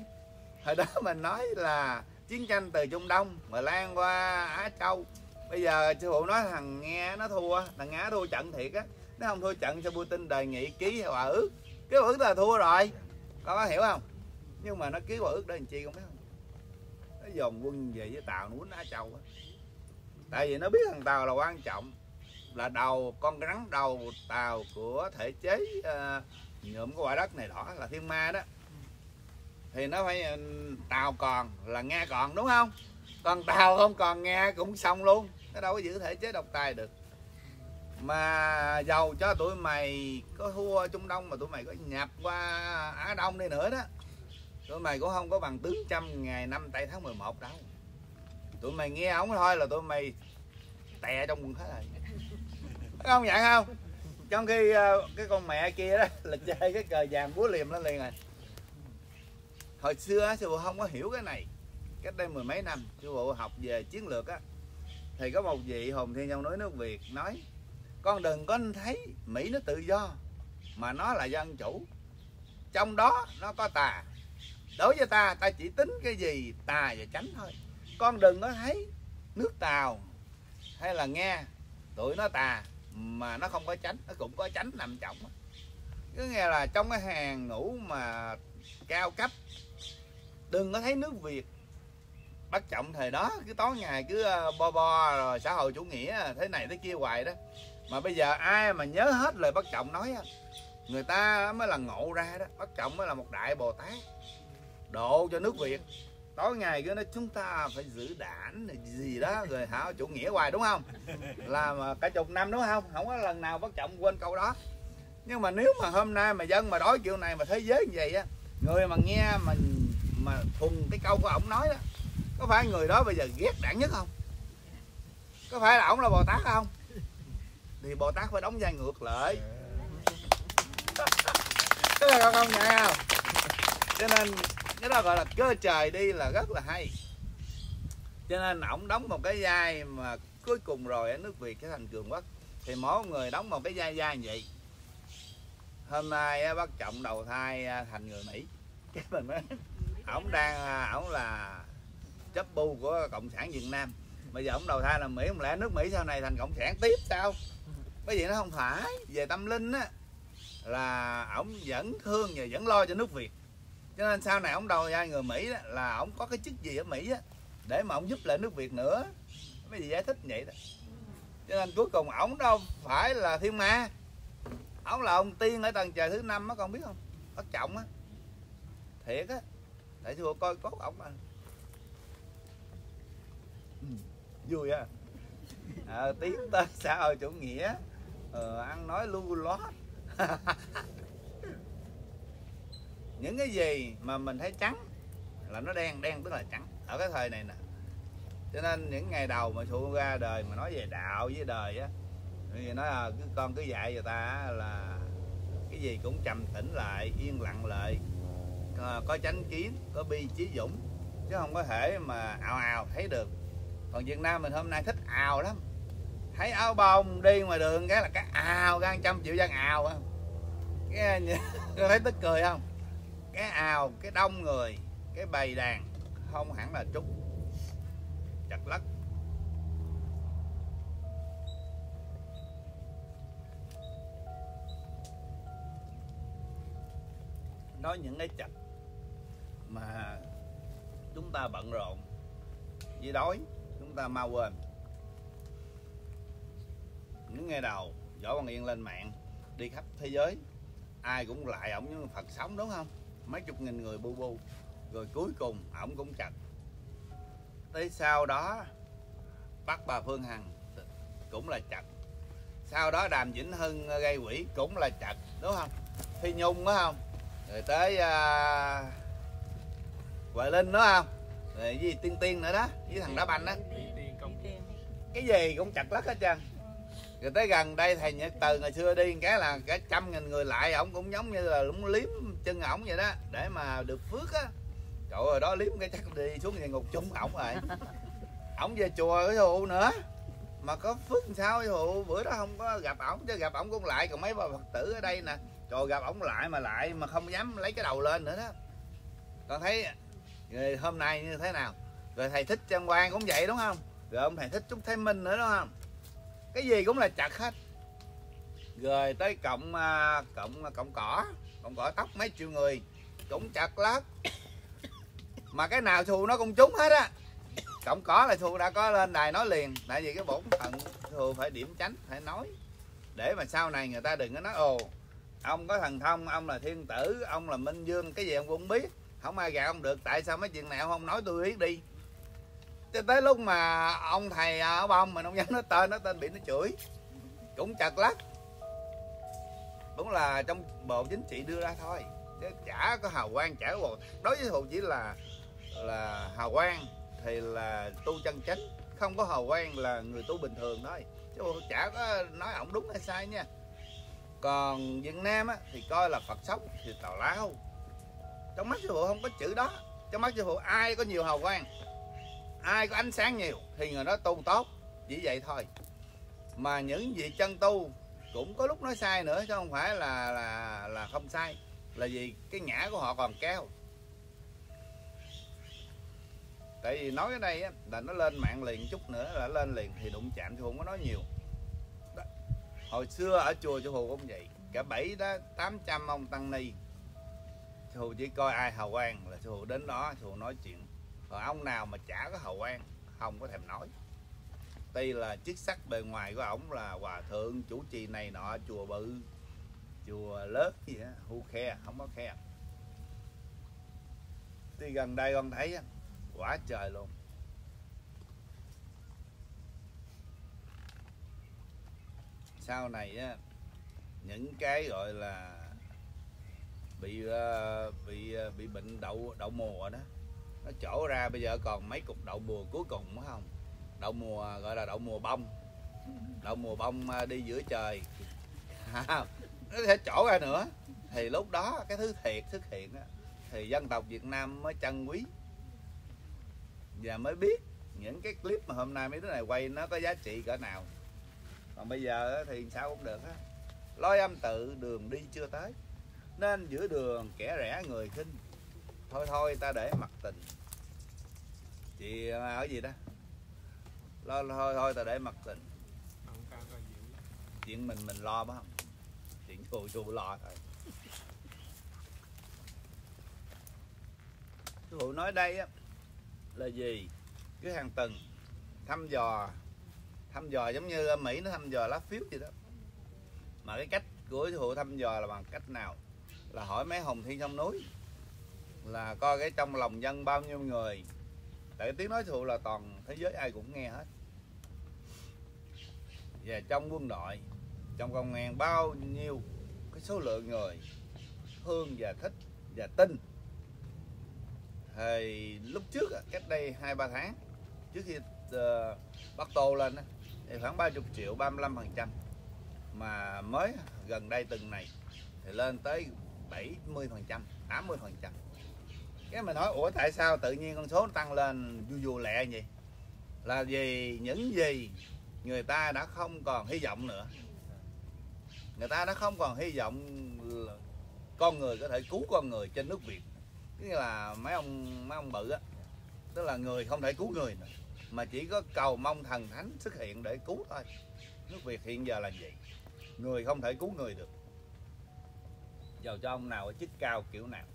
Hồi đó mình nói là chiến tranh từ trung đông mà lan qua á châu. Bây giờ sư phụ nói thằng nghe nó thua thằng nga thua trận thiệt á. Nó không thua trận cho putin đề nghị ký hòa ước. Cái hòa ước là thua rồi. Con có hiểu không nhưng mà nó ký hòa ước đó làm chi không biết. Không nó dồn quân về với tàu nó quýnh á châu á. Tại vì nó biết thằng tàu là quan trọng là đầu con rắn đầu tàu của thể chế uh, nhuộm của quả đất này đỏ là thiên ma đó. Thì nó phải ừ, tàu còn là nghe còn đúng không? Còn tàu không còn nghe cũng xong luôn. Nó đâu có giữ thể chế độc tài được. Mà giàu cho tụi mày có thua Trung Đông mà tụi mày có nhập qua Á Đông đi nữa đó tụi mày cũng không có bằng tướng trăm ngày năm tây tháng 11 đâu. Tụi mày nghe ống thôi là tụi mày tè trong quần hết rồi. Không nhận không? Trong khi ờ, cái con mẹ kia đó, là chơi cái cờ vàng búa liềm nó liền rồi. Hồi xưa sư phụ không có hiểu cái này. Cách đây mười mấy năm, sư phụ học về chiến lược á, thì có một vị hồn thiên trong núi nước việt nói, con đừng có thấy mỹ nó tự do, mà nó là dân chủ. Trong đó nó có tà đối với ta ta chỉ tính cái gì? Tà và chánh thôi. Con đừng có thấy nước tàu hay là nghe tụi nó tà mà nó không có tránh nó cũng có tránh nằm trọng cứ nghe là trong cái hàng ngũ mà cao cấp, đừng có thấy nước việt bắt trọng thời đó, cứ tối ngày cứ ờ, bo bo rồi xã hội chủ nghĩa, thế này thế kia hoài đó. Mà bây giờ ai mà nhớ hết lời bắt trọng nói người ta mới là ngộ ra đó. Bắt trọng mới là một đại bồ tát độ cho nước việt. Tối ngày cứ nói chúng ta phải giữ đảng gì đó rồi hả chủ nghĩa hoài đúng không? Làm cả chục năm đúng không? Không có lần nào bất trọng quên câu đó. Nhưng mà nếu mà hôm nay mà dân mà đói kiểu này mà thế giới như vậy á người mà nghe mà mà thuần cái câu của ổng nói đó có phải người đó bây giờ ghét đảng nhất không? Có phải là ổng là bồ tát không? Thì bồ tát phải đóng vai ngược lại. Tức là con không? Nhận không? Cho nên cái đó gọi là cơ trời đi là rất là hay. Cho nên ổng đóng một cái vai mà cuối cùng rồi ở nước việt, cái thành cường quốc, thì mỗi người đóng một cái vai vai như vậy. Hôm nay bác trọng đầu thai à, thành người mỹ. Cái mình nói ổng đang à, ổng là chấp bu của cộng sản việt nam. Bây giờ ổng đầu thai là mỹ, không lẽ nước mỹ sau này thành cộng sản tiếp sao? Cái gì nó không phải. Về tâm linh á, là ổng vẫn thương và vẫn lo cho nước việt cho nên sau này ông đòi ai người mỹ đó, là ông có cái chức gì ở mỹ á để mà ông giúp lại nước việt nữa. Mấy gì giải thích vậy đó. Cho nên cuối cùng ổng đâu phải là thiên ma. Ổng là ông tiên ở tầng trời thứ năm á con biết không? Bất trọng á. Thiệt á. Tại thưa coi cốt ổng à ừ, vui á. Ờ, à, tiến tới xã hội chủ nghĩa. Ờ, ăn nói lu lót những cái gì mà mình thấy trắng là nó đen đen tức là trắng ở cái thời này nè. Cho nên những ngày đầu mà thụ ra đời mà nói về đạo với đời á thì nói là cứ con cứ dạy người ta là cái gì cũng trầm tĩnh lại yên lặng lại. Có, có chánh kiến có bi trí dũng chứ không có thể mà ào ào thấy được. Còn Việt Nam mình hôm nay thích ào lắm. Thấy áo bông đi ngoài đường cái là cái ào gan trăm triệu dân ào á. Cái thấy tức cười không? Cái ào cái đông người, cái bầy đàn, không hẳn là trúc. Chặt lắc nói những cái chặt mà chúng ta bận rộn với đói, chúng ta mau quên. Những ngày đầu, võ văn yên lên mạng, đi khắp thế giới, ai cũng lại ổng như phật sống, đúng không? Mấy chục nghìn người bu bu. Rồi cuối cùng ổng cũng chặt. Tới sau đó bắt bà phương hằng cũng là chặt. Sau đó đàm vĩnh hưng gây quỷ cũng là chặt đúng không? Phi nhung đúng không? Rồi tới uh, Huệ Linh đúng không? Rồi gì tiên tiên nữa đó với thằng đá banh đó. Cái gì cũng chặt lắc hết trơn. Rồi tới gần đây thầy nhật từ ngày xưa đi cái là cả trăm nghìn người lại ổng cũng giống như là cũng liếm chân ổng vậy đó, để mà được phước á. Trời ơi, đó liếm cái chắc đi xuống địa ngục chung ổng rồi. Ổng về chùa cái thụ nữa. Mà có phước sao cái thụ bữa đó không có gặp ổng, chứ gặp ổng cũng lại, còn mấy bà phật tử ở đây nè. Trời gặp ổng lại mà lại mà không dám lấy cái đầu lên nữa đó. Con thấy rồi hôm nay như thế nào? Rồi thầy thích trang quan cũng vậy, đúng không? Rồi ông thầy thích trúc thái minh nữa, đúng không? Cái gì cũng là chặt hết. Rồi tới cộng à, cộng à, cộng cỏ còn gọi tóc mấy triệu người, cũng chặt lắm mà cái nào thù nó cũng trúng hết á. Cộng có là thù đã có lên đài nói liền. Tại vì cái bổn phận thù phải điểm tránh phải nói. Để mà sau này người ta đừng có nói, ồ, ông có thần thông, ông là thiên tử, ông là minh dương cái gì ông cũng biết. Không ai gạt ông được, tại sao mấy chuyện này ông không nói tôi biết đi. Cho tới lúc mà ông thầy ở bông mà ông dám nói tên nó tên bị nó chửi. Cũng chật lắm đúng là trong bộ chính trị đưa ra thôi. Chứ chả có hào quang chả có đối với thù chỉ là là hào quang thì là tu chân chánh. Không có hào quang là người tu bình thường thôi. Chứ chả có nói ổng đúng hay sai nha. Còn Việt Nam á, thì coi là Phật sống thì tào lao. Trong mắt sư phụ không có chữ đó. Trong mắt sư phụ ai có nhiều hào quang? Ai có ánh sáng nhiều thì người đó tu tốt. Chỉ vậy thôi. Mà những vị chân tu cũng có lúc nói sai nữa chứ không phải là là là không sai. Là vì cái ngã của họ còn cao tại vì nói ở đây á, là nó lên mạng liền chút nữa là lên liền thì đụng chạm thì không có nói nhiều. Đó. hồi xưa ở chùa chùa hồ cũng vậy. Cả bảy đó tám trăm ông tăng ni. Chùa chỉ coi ai hào quang là chùa đến đó chùa nói chuyện. Còn ông nào mà chả có hào quang không có thèm nói tuy là chức sắc bề ngoài của ổng là hòa thượng, chủ trì này nọ, chùa bự, chùa lớn gì á, hu khe, không có khe. Thì gần đây con thấy quá trời luôn. Sau này á, những cái gọi là bị ờ, bị ờ, bị bệnh đậu đậu mùa đó, nó chỗ ra, bây giờ còn mấy cục đậu mùa cuối cùng, phải không? Đậu mùa gọi là đậu mùa bông. Đậu mùa bông à, đi giữa trời. Nó sẽ chỗ ra nữa. Thì lúc đó cái thứ thiệt xuất hiện đó, thì dân tộc Việt Nam mới trân quý. Và mới biết những cái clip mà hôm nay mấy đứa này quay nó có giá trị cỡ nào. Còn bây giờ thì sao cũng được á. Lối âm tự đường đi chưa tới. Nên giữa đường kẻ rẽ người khinh. Thôi thôi ta để mặc tình. Chị à, ở gì đó? Lo thôi thôi ta để mặt tình chuyện mình mình lo phải không chuyện chù chù lo thôi sư phụ nói đây á là gì? Cứ hàng tuần thăm dò thăm dò giống như ở mỹ nó thăm dò lá phiếu gì đó. Mà cái cách của sư phụ thăm dò là bằng cách nào? Là hỏi mấy hồng thiên trong núi là coi cái trong lòng dân bao nhiêu người. Tại tiếng nói phụ là toàn thế giới ai cũng nghe hết và trong quân đội trong công an bao nhiêu cái số lượng người thương và thích và tin. Thì lúc trước cách đây hai ba tháng trước khi uh, bắt tô lên thì khoảng 30 triệu 35 phần trăm. Mà mới gần đây từng này thì lên tới 70 phần trăm 80 phần trăm. Cái mình nói ủa tại sao tự nhiên con số nó tăng lên vui vui lẹ vậy? Là vì những gì người ta đã không còn hy vọng nữa. Người ta đã không còn hy vọng con người có thể cứu con người trên nước Việt. Tức là mấy ông mấy ông bự á, tức là người không thể cứu người nữa, mà chỉ có cầu mong thần thánh xuất hiện để cứu thôi. Nước Việt hiện giờ là gì? Người không thể cứu người được. Giàu cho ông nào ở chức cao kiểu nào.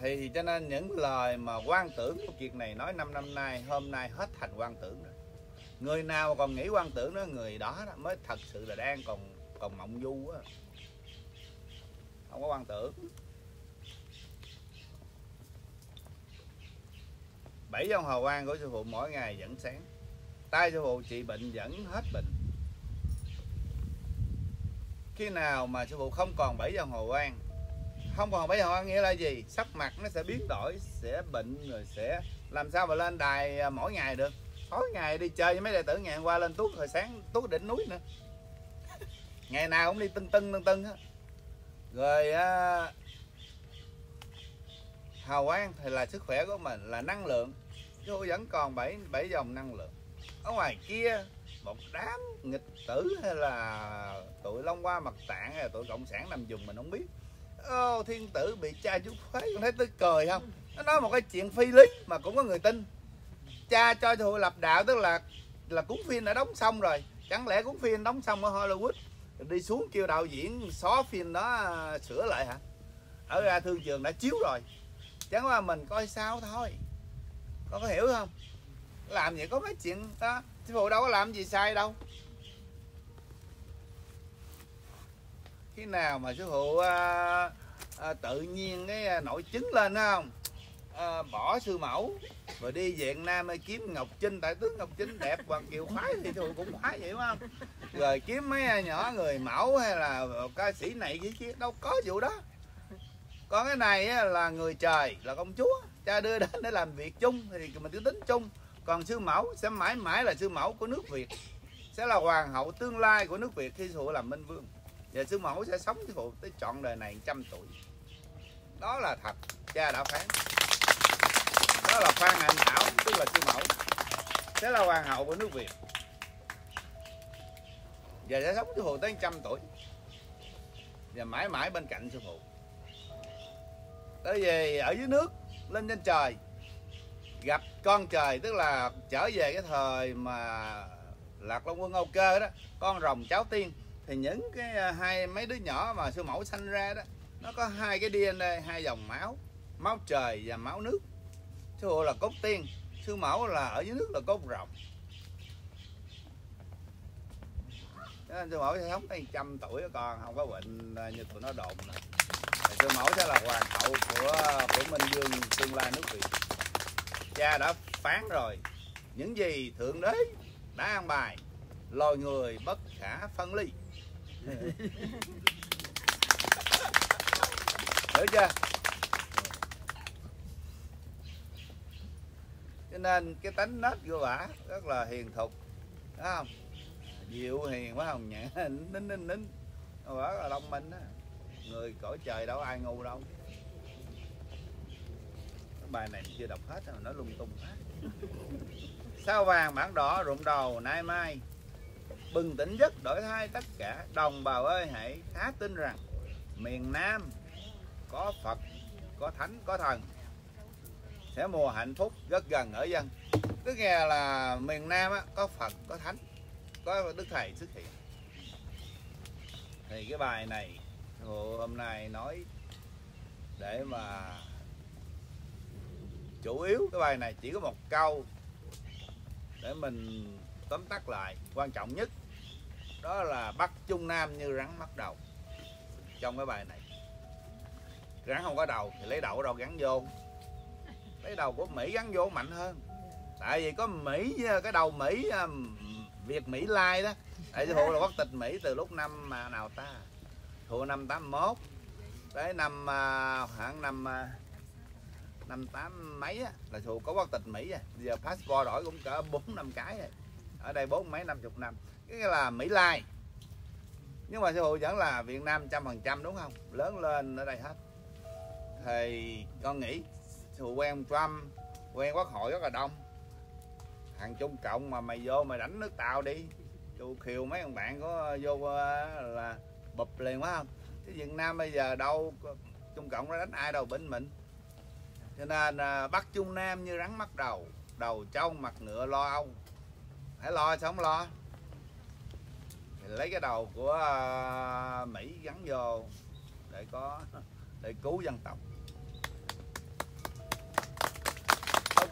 Thì cho nên những lời mà quan tưởng của chuyện này nói năm năm nay, hôm nay hết thành quan tưởng rồi người nào còn nghĩ quan tưởng đó người đó, đó mới thật sự là đang còn còn mộng du á. Không có quan tưởng. Bảy dòng hào quang của sư phụ mỗi ngày vẫn sáng. Tay sư phụ trị bệnh vẫn hết bệnh. Khi nào mà sư phụ không còn bảy dòng hào quang không còn bảy dòng hào quang nghĩa là gì? Sắc mặt nó sẽ biến đổi sẽ bệnh rồi sẽ làm sao mà lên đài à, mỗi ngày được? Tối ngày đi chơi với mấy đệ tử ngày hôm qua lên tuốt hồi sáng tuốt đỉnh núi nữa. Ngày nào cũng đi tưng tưng tưng tưng á. Rồi à, hào quang thì là sức khỏe của mình là năng lượng. Chứ vẫn còn bảy bảy dòng năng lượng. Ở ngoài kia một đám nghịch tử hay là tụi long qua mặt tạng hay là tụi cộng sản nằm dùng mình không biết. Ô thiên tử bị cha chú phế con thấy tôi cười không? Nó nói một cái chuyện phi lý mà cũng có người tin cha cho thụ lập đạo tức là là cuốn phim đã đóng xong rồi. Chẳng lẽ cuốn phim đóng xong ở Hollywood đi xuống kêu đạo diễn xóa phim đó sửa lại hả? Ở ra thương trường đã chiếu rồi. Chẳng qua mình coi sao thôi. Con có hiểu không? Làm vậy có mấy chuyện đó sư phụ đâu có làm gì sai đâu. Khi nào mà sư phụ à, à, tự nhiên cái à, nổi trứng lên không? À, bỏ sư mẫu rồi đi Việt Nam ơi, kiếm Ngọc Trinh tại tướng Ngọc Trinh đẹp Hoàng Kiều khoái thì tôi cũng khoái vậy đúng không? Rồi kiếm mấy nhỏ người mẫu hay là ca sĩ này cái kia đâu có vụ đó. Còn cái này là người trời là công chúa. Cha đưa đến để làm việc chung thì mình cứ tính chung. Còn sư mẫu sẽ mãi mãi là sư mẫu của nước Việt. Sẽ là hoàng hậu tương lai của nước Việt khi sư phụ làm minh vương. Và sư mẫu sẽ sống sư phụ tới trọn đời này trăm tuổi. Đó là thật cha đã phán đó là Phan Hạnh Thảo, tức là sư mẫu. Sẽ là hoàng hậu của nước Việt. Và sẽ sống sư phụ tới trăm tuổi. Và mãi mãi bên cạnh sư phụ. Tới về ở dưới nước, lên trên trời, gặp con trời, tức là trở về cái thời mà lạc long quân âu cơ đó, con rồng cháu tiên. Thì những cái à, hai mấy đứa nhỏ mà sư mẫu sanh ra đó, nó có hai cái DNA hai dòng máu máu trời và máu nước sư phụ là cốt tiên sư mẫu là ở dưới nước là cốt rồng sư mẫu sẽ sống tới trăm tuổi con không có bệnh à, như tụi nó đồn nè. Thì sư mẫu sẽ là hoàng hậu của của minh dương tương lai nước việt. Cha đã phán rồi những gì thượng đế đã an bài loài người bất khả phân ly. Hiểu chưa cho nên cái tính nết của bà rất là hiền thục phải không? Dịu hiền quá không nhẹ nín nín nín bà là thông minh đó người cõi trời đâu ai ngu đâu. Cái bài này chưa đọc hết rồi nó lung tung hết sao vàng bản đỏ rụng đầu nay mai? Bừng tỉnh giấc đổi thay tất cả. Đồng bào ơi hãy khá tin rằng miền Nam có Phật có Thánh có Thần sẽ mùa hạnh phúc rất gần ở dân. Cứ nghe là miền Nam á, có Phật có Thánh có Đức Thầy xuất hiện. Thì cái bài này hôm nay nói để mà chủ yếu cái bài này chỉ có một câu để mình tóm tắt lại. Quan trọng nhất đó là bắt trung nam như rắn mắc đầu trong cái bài này. Rắn không có đầu thì lấy đầu ở đâu gắn vô cái đầu của mỹ gắn vô mạnh hơn. Tại vì có mỹ cái đầu mỹ um, việt mỹ lai đó. Tại vì là quốc tịch mỹ từ lúc năm mà nào ta? Thua năm 81 tới năm à, khoảng năm à, năm tám mấy á, là thù có quốc tịch Mỹ à. giờ passport đổi cũng cỡ bốn năm cái rồi. Ở đây bốn mấy năm chục năm. Cái là Mỹ Lai. Nhưng mà sư phụ vẫn là Việt Nam trăm phần trăm đúng không? Lớn lên ở đây hết. Thì con nghĩ sư quen Trump, quen quốc hội rất là đông. Thằng Trung Cộng mà mày vô mày đánh nước tàu đi. Chu khiều mấy ông bạn có ờ, vô ờ, là bụp liền quá không? Cái Việt Nam bây giờ đâu Trung Cộng nó đánh ai đâu, bên mình. Cho nên ờ, bắt Trung Nam như rắn mắt đầu đầu trong mặt ngựa lo âu. Hãy lo sống lo. Thì lấy cái đầu của Mỹ gắn vô để có, để cứu dân tộc.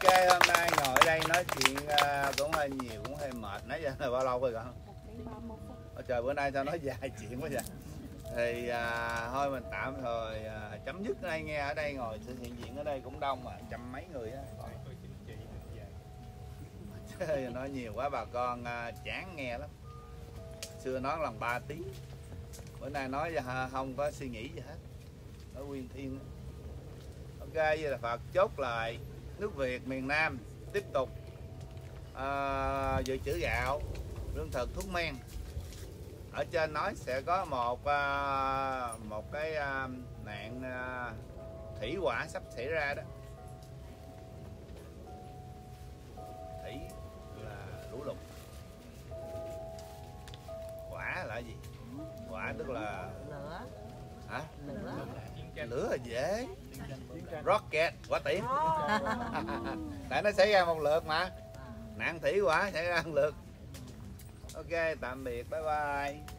Ok hôm nay ngồi ở đây nói chuyện à, cũng hơi nhiều cũng hơi mệt. Nãy giờ là bao lâu rồi con? Ôi trời bữa nay sao nói dài chuyện quá vậy? Thì à, thôi mình tạm thời à, chấm dứt đây nghe. Ở đây ngồi sự hiện diện ở đây cũng đông mà trăm mấy người á. Nói nhiều quá bà con à, chán nghe lắm. Xưa nói lần 3 tiếng. Bữa nay nói à, không có suy nghĩ gì hết. Nói nguyên thiên. Ok vậy là phật chốt lại nước việt miền nam tiếp tục à, dự trữ gạo lương thực thuốc men. Ở trên nói sẽ có một à, một cái à, nạn à, thủy hỏa sắp xảy ra đó. Thủy là lũ lụt. Hỏa là gì? Hỏa tức là lửa. Hả? Lửa. Lửa là dễ rocket quả tiễn tại nó xảy ra một lượt mà. Nạn thủy hỏa xảy ra một lượt. Ok tạm biệt bye bye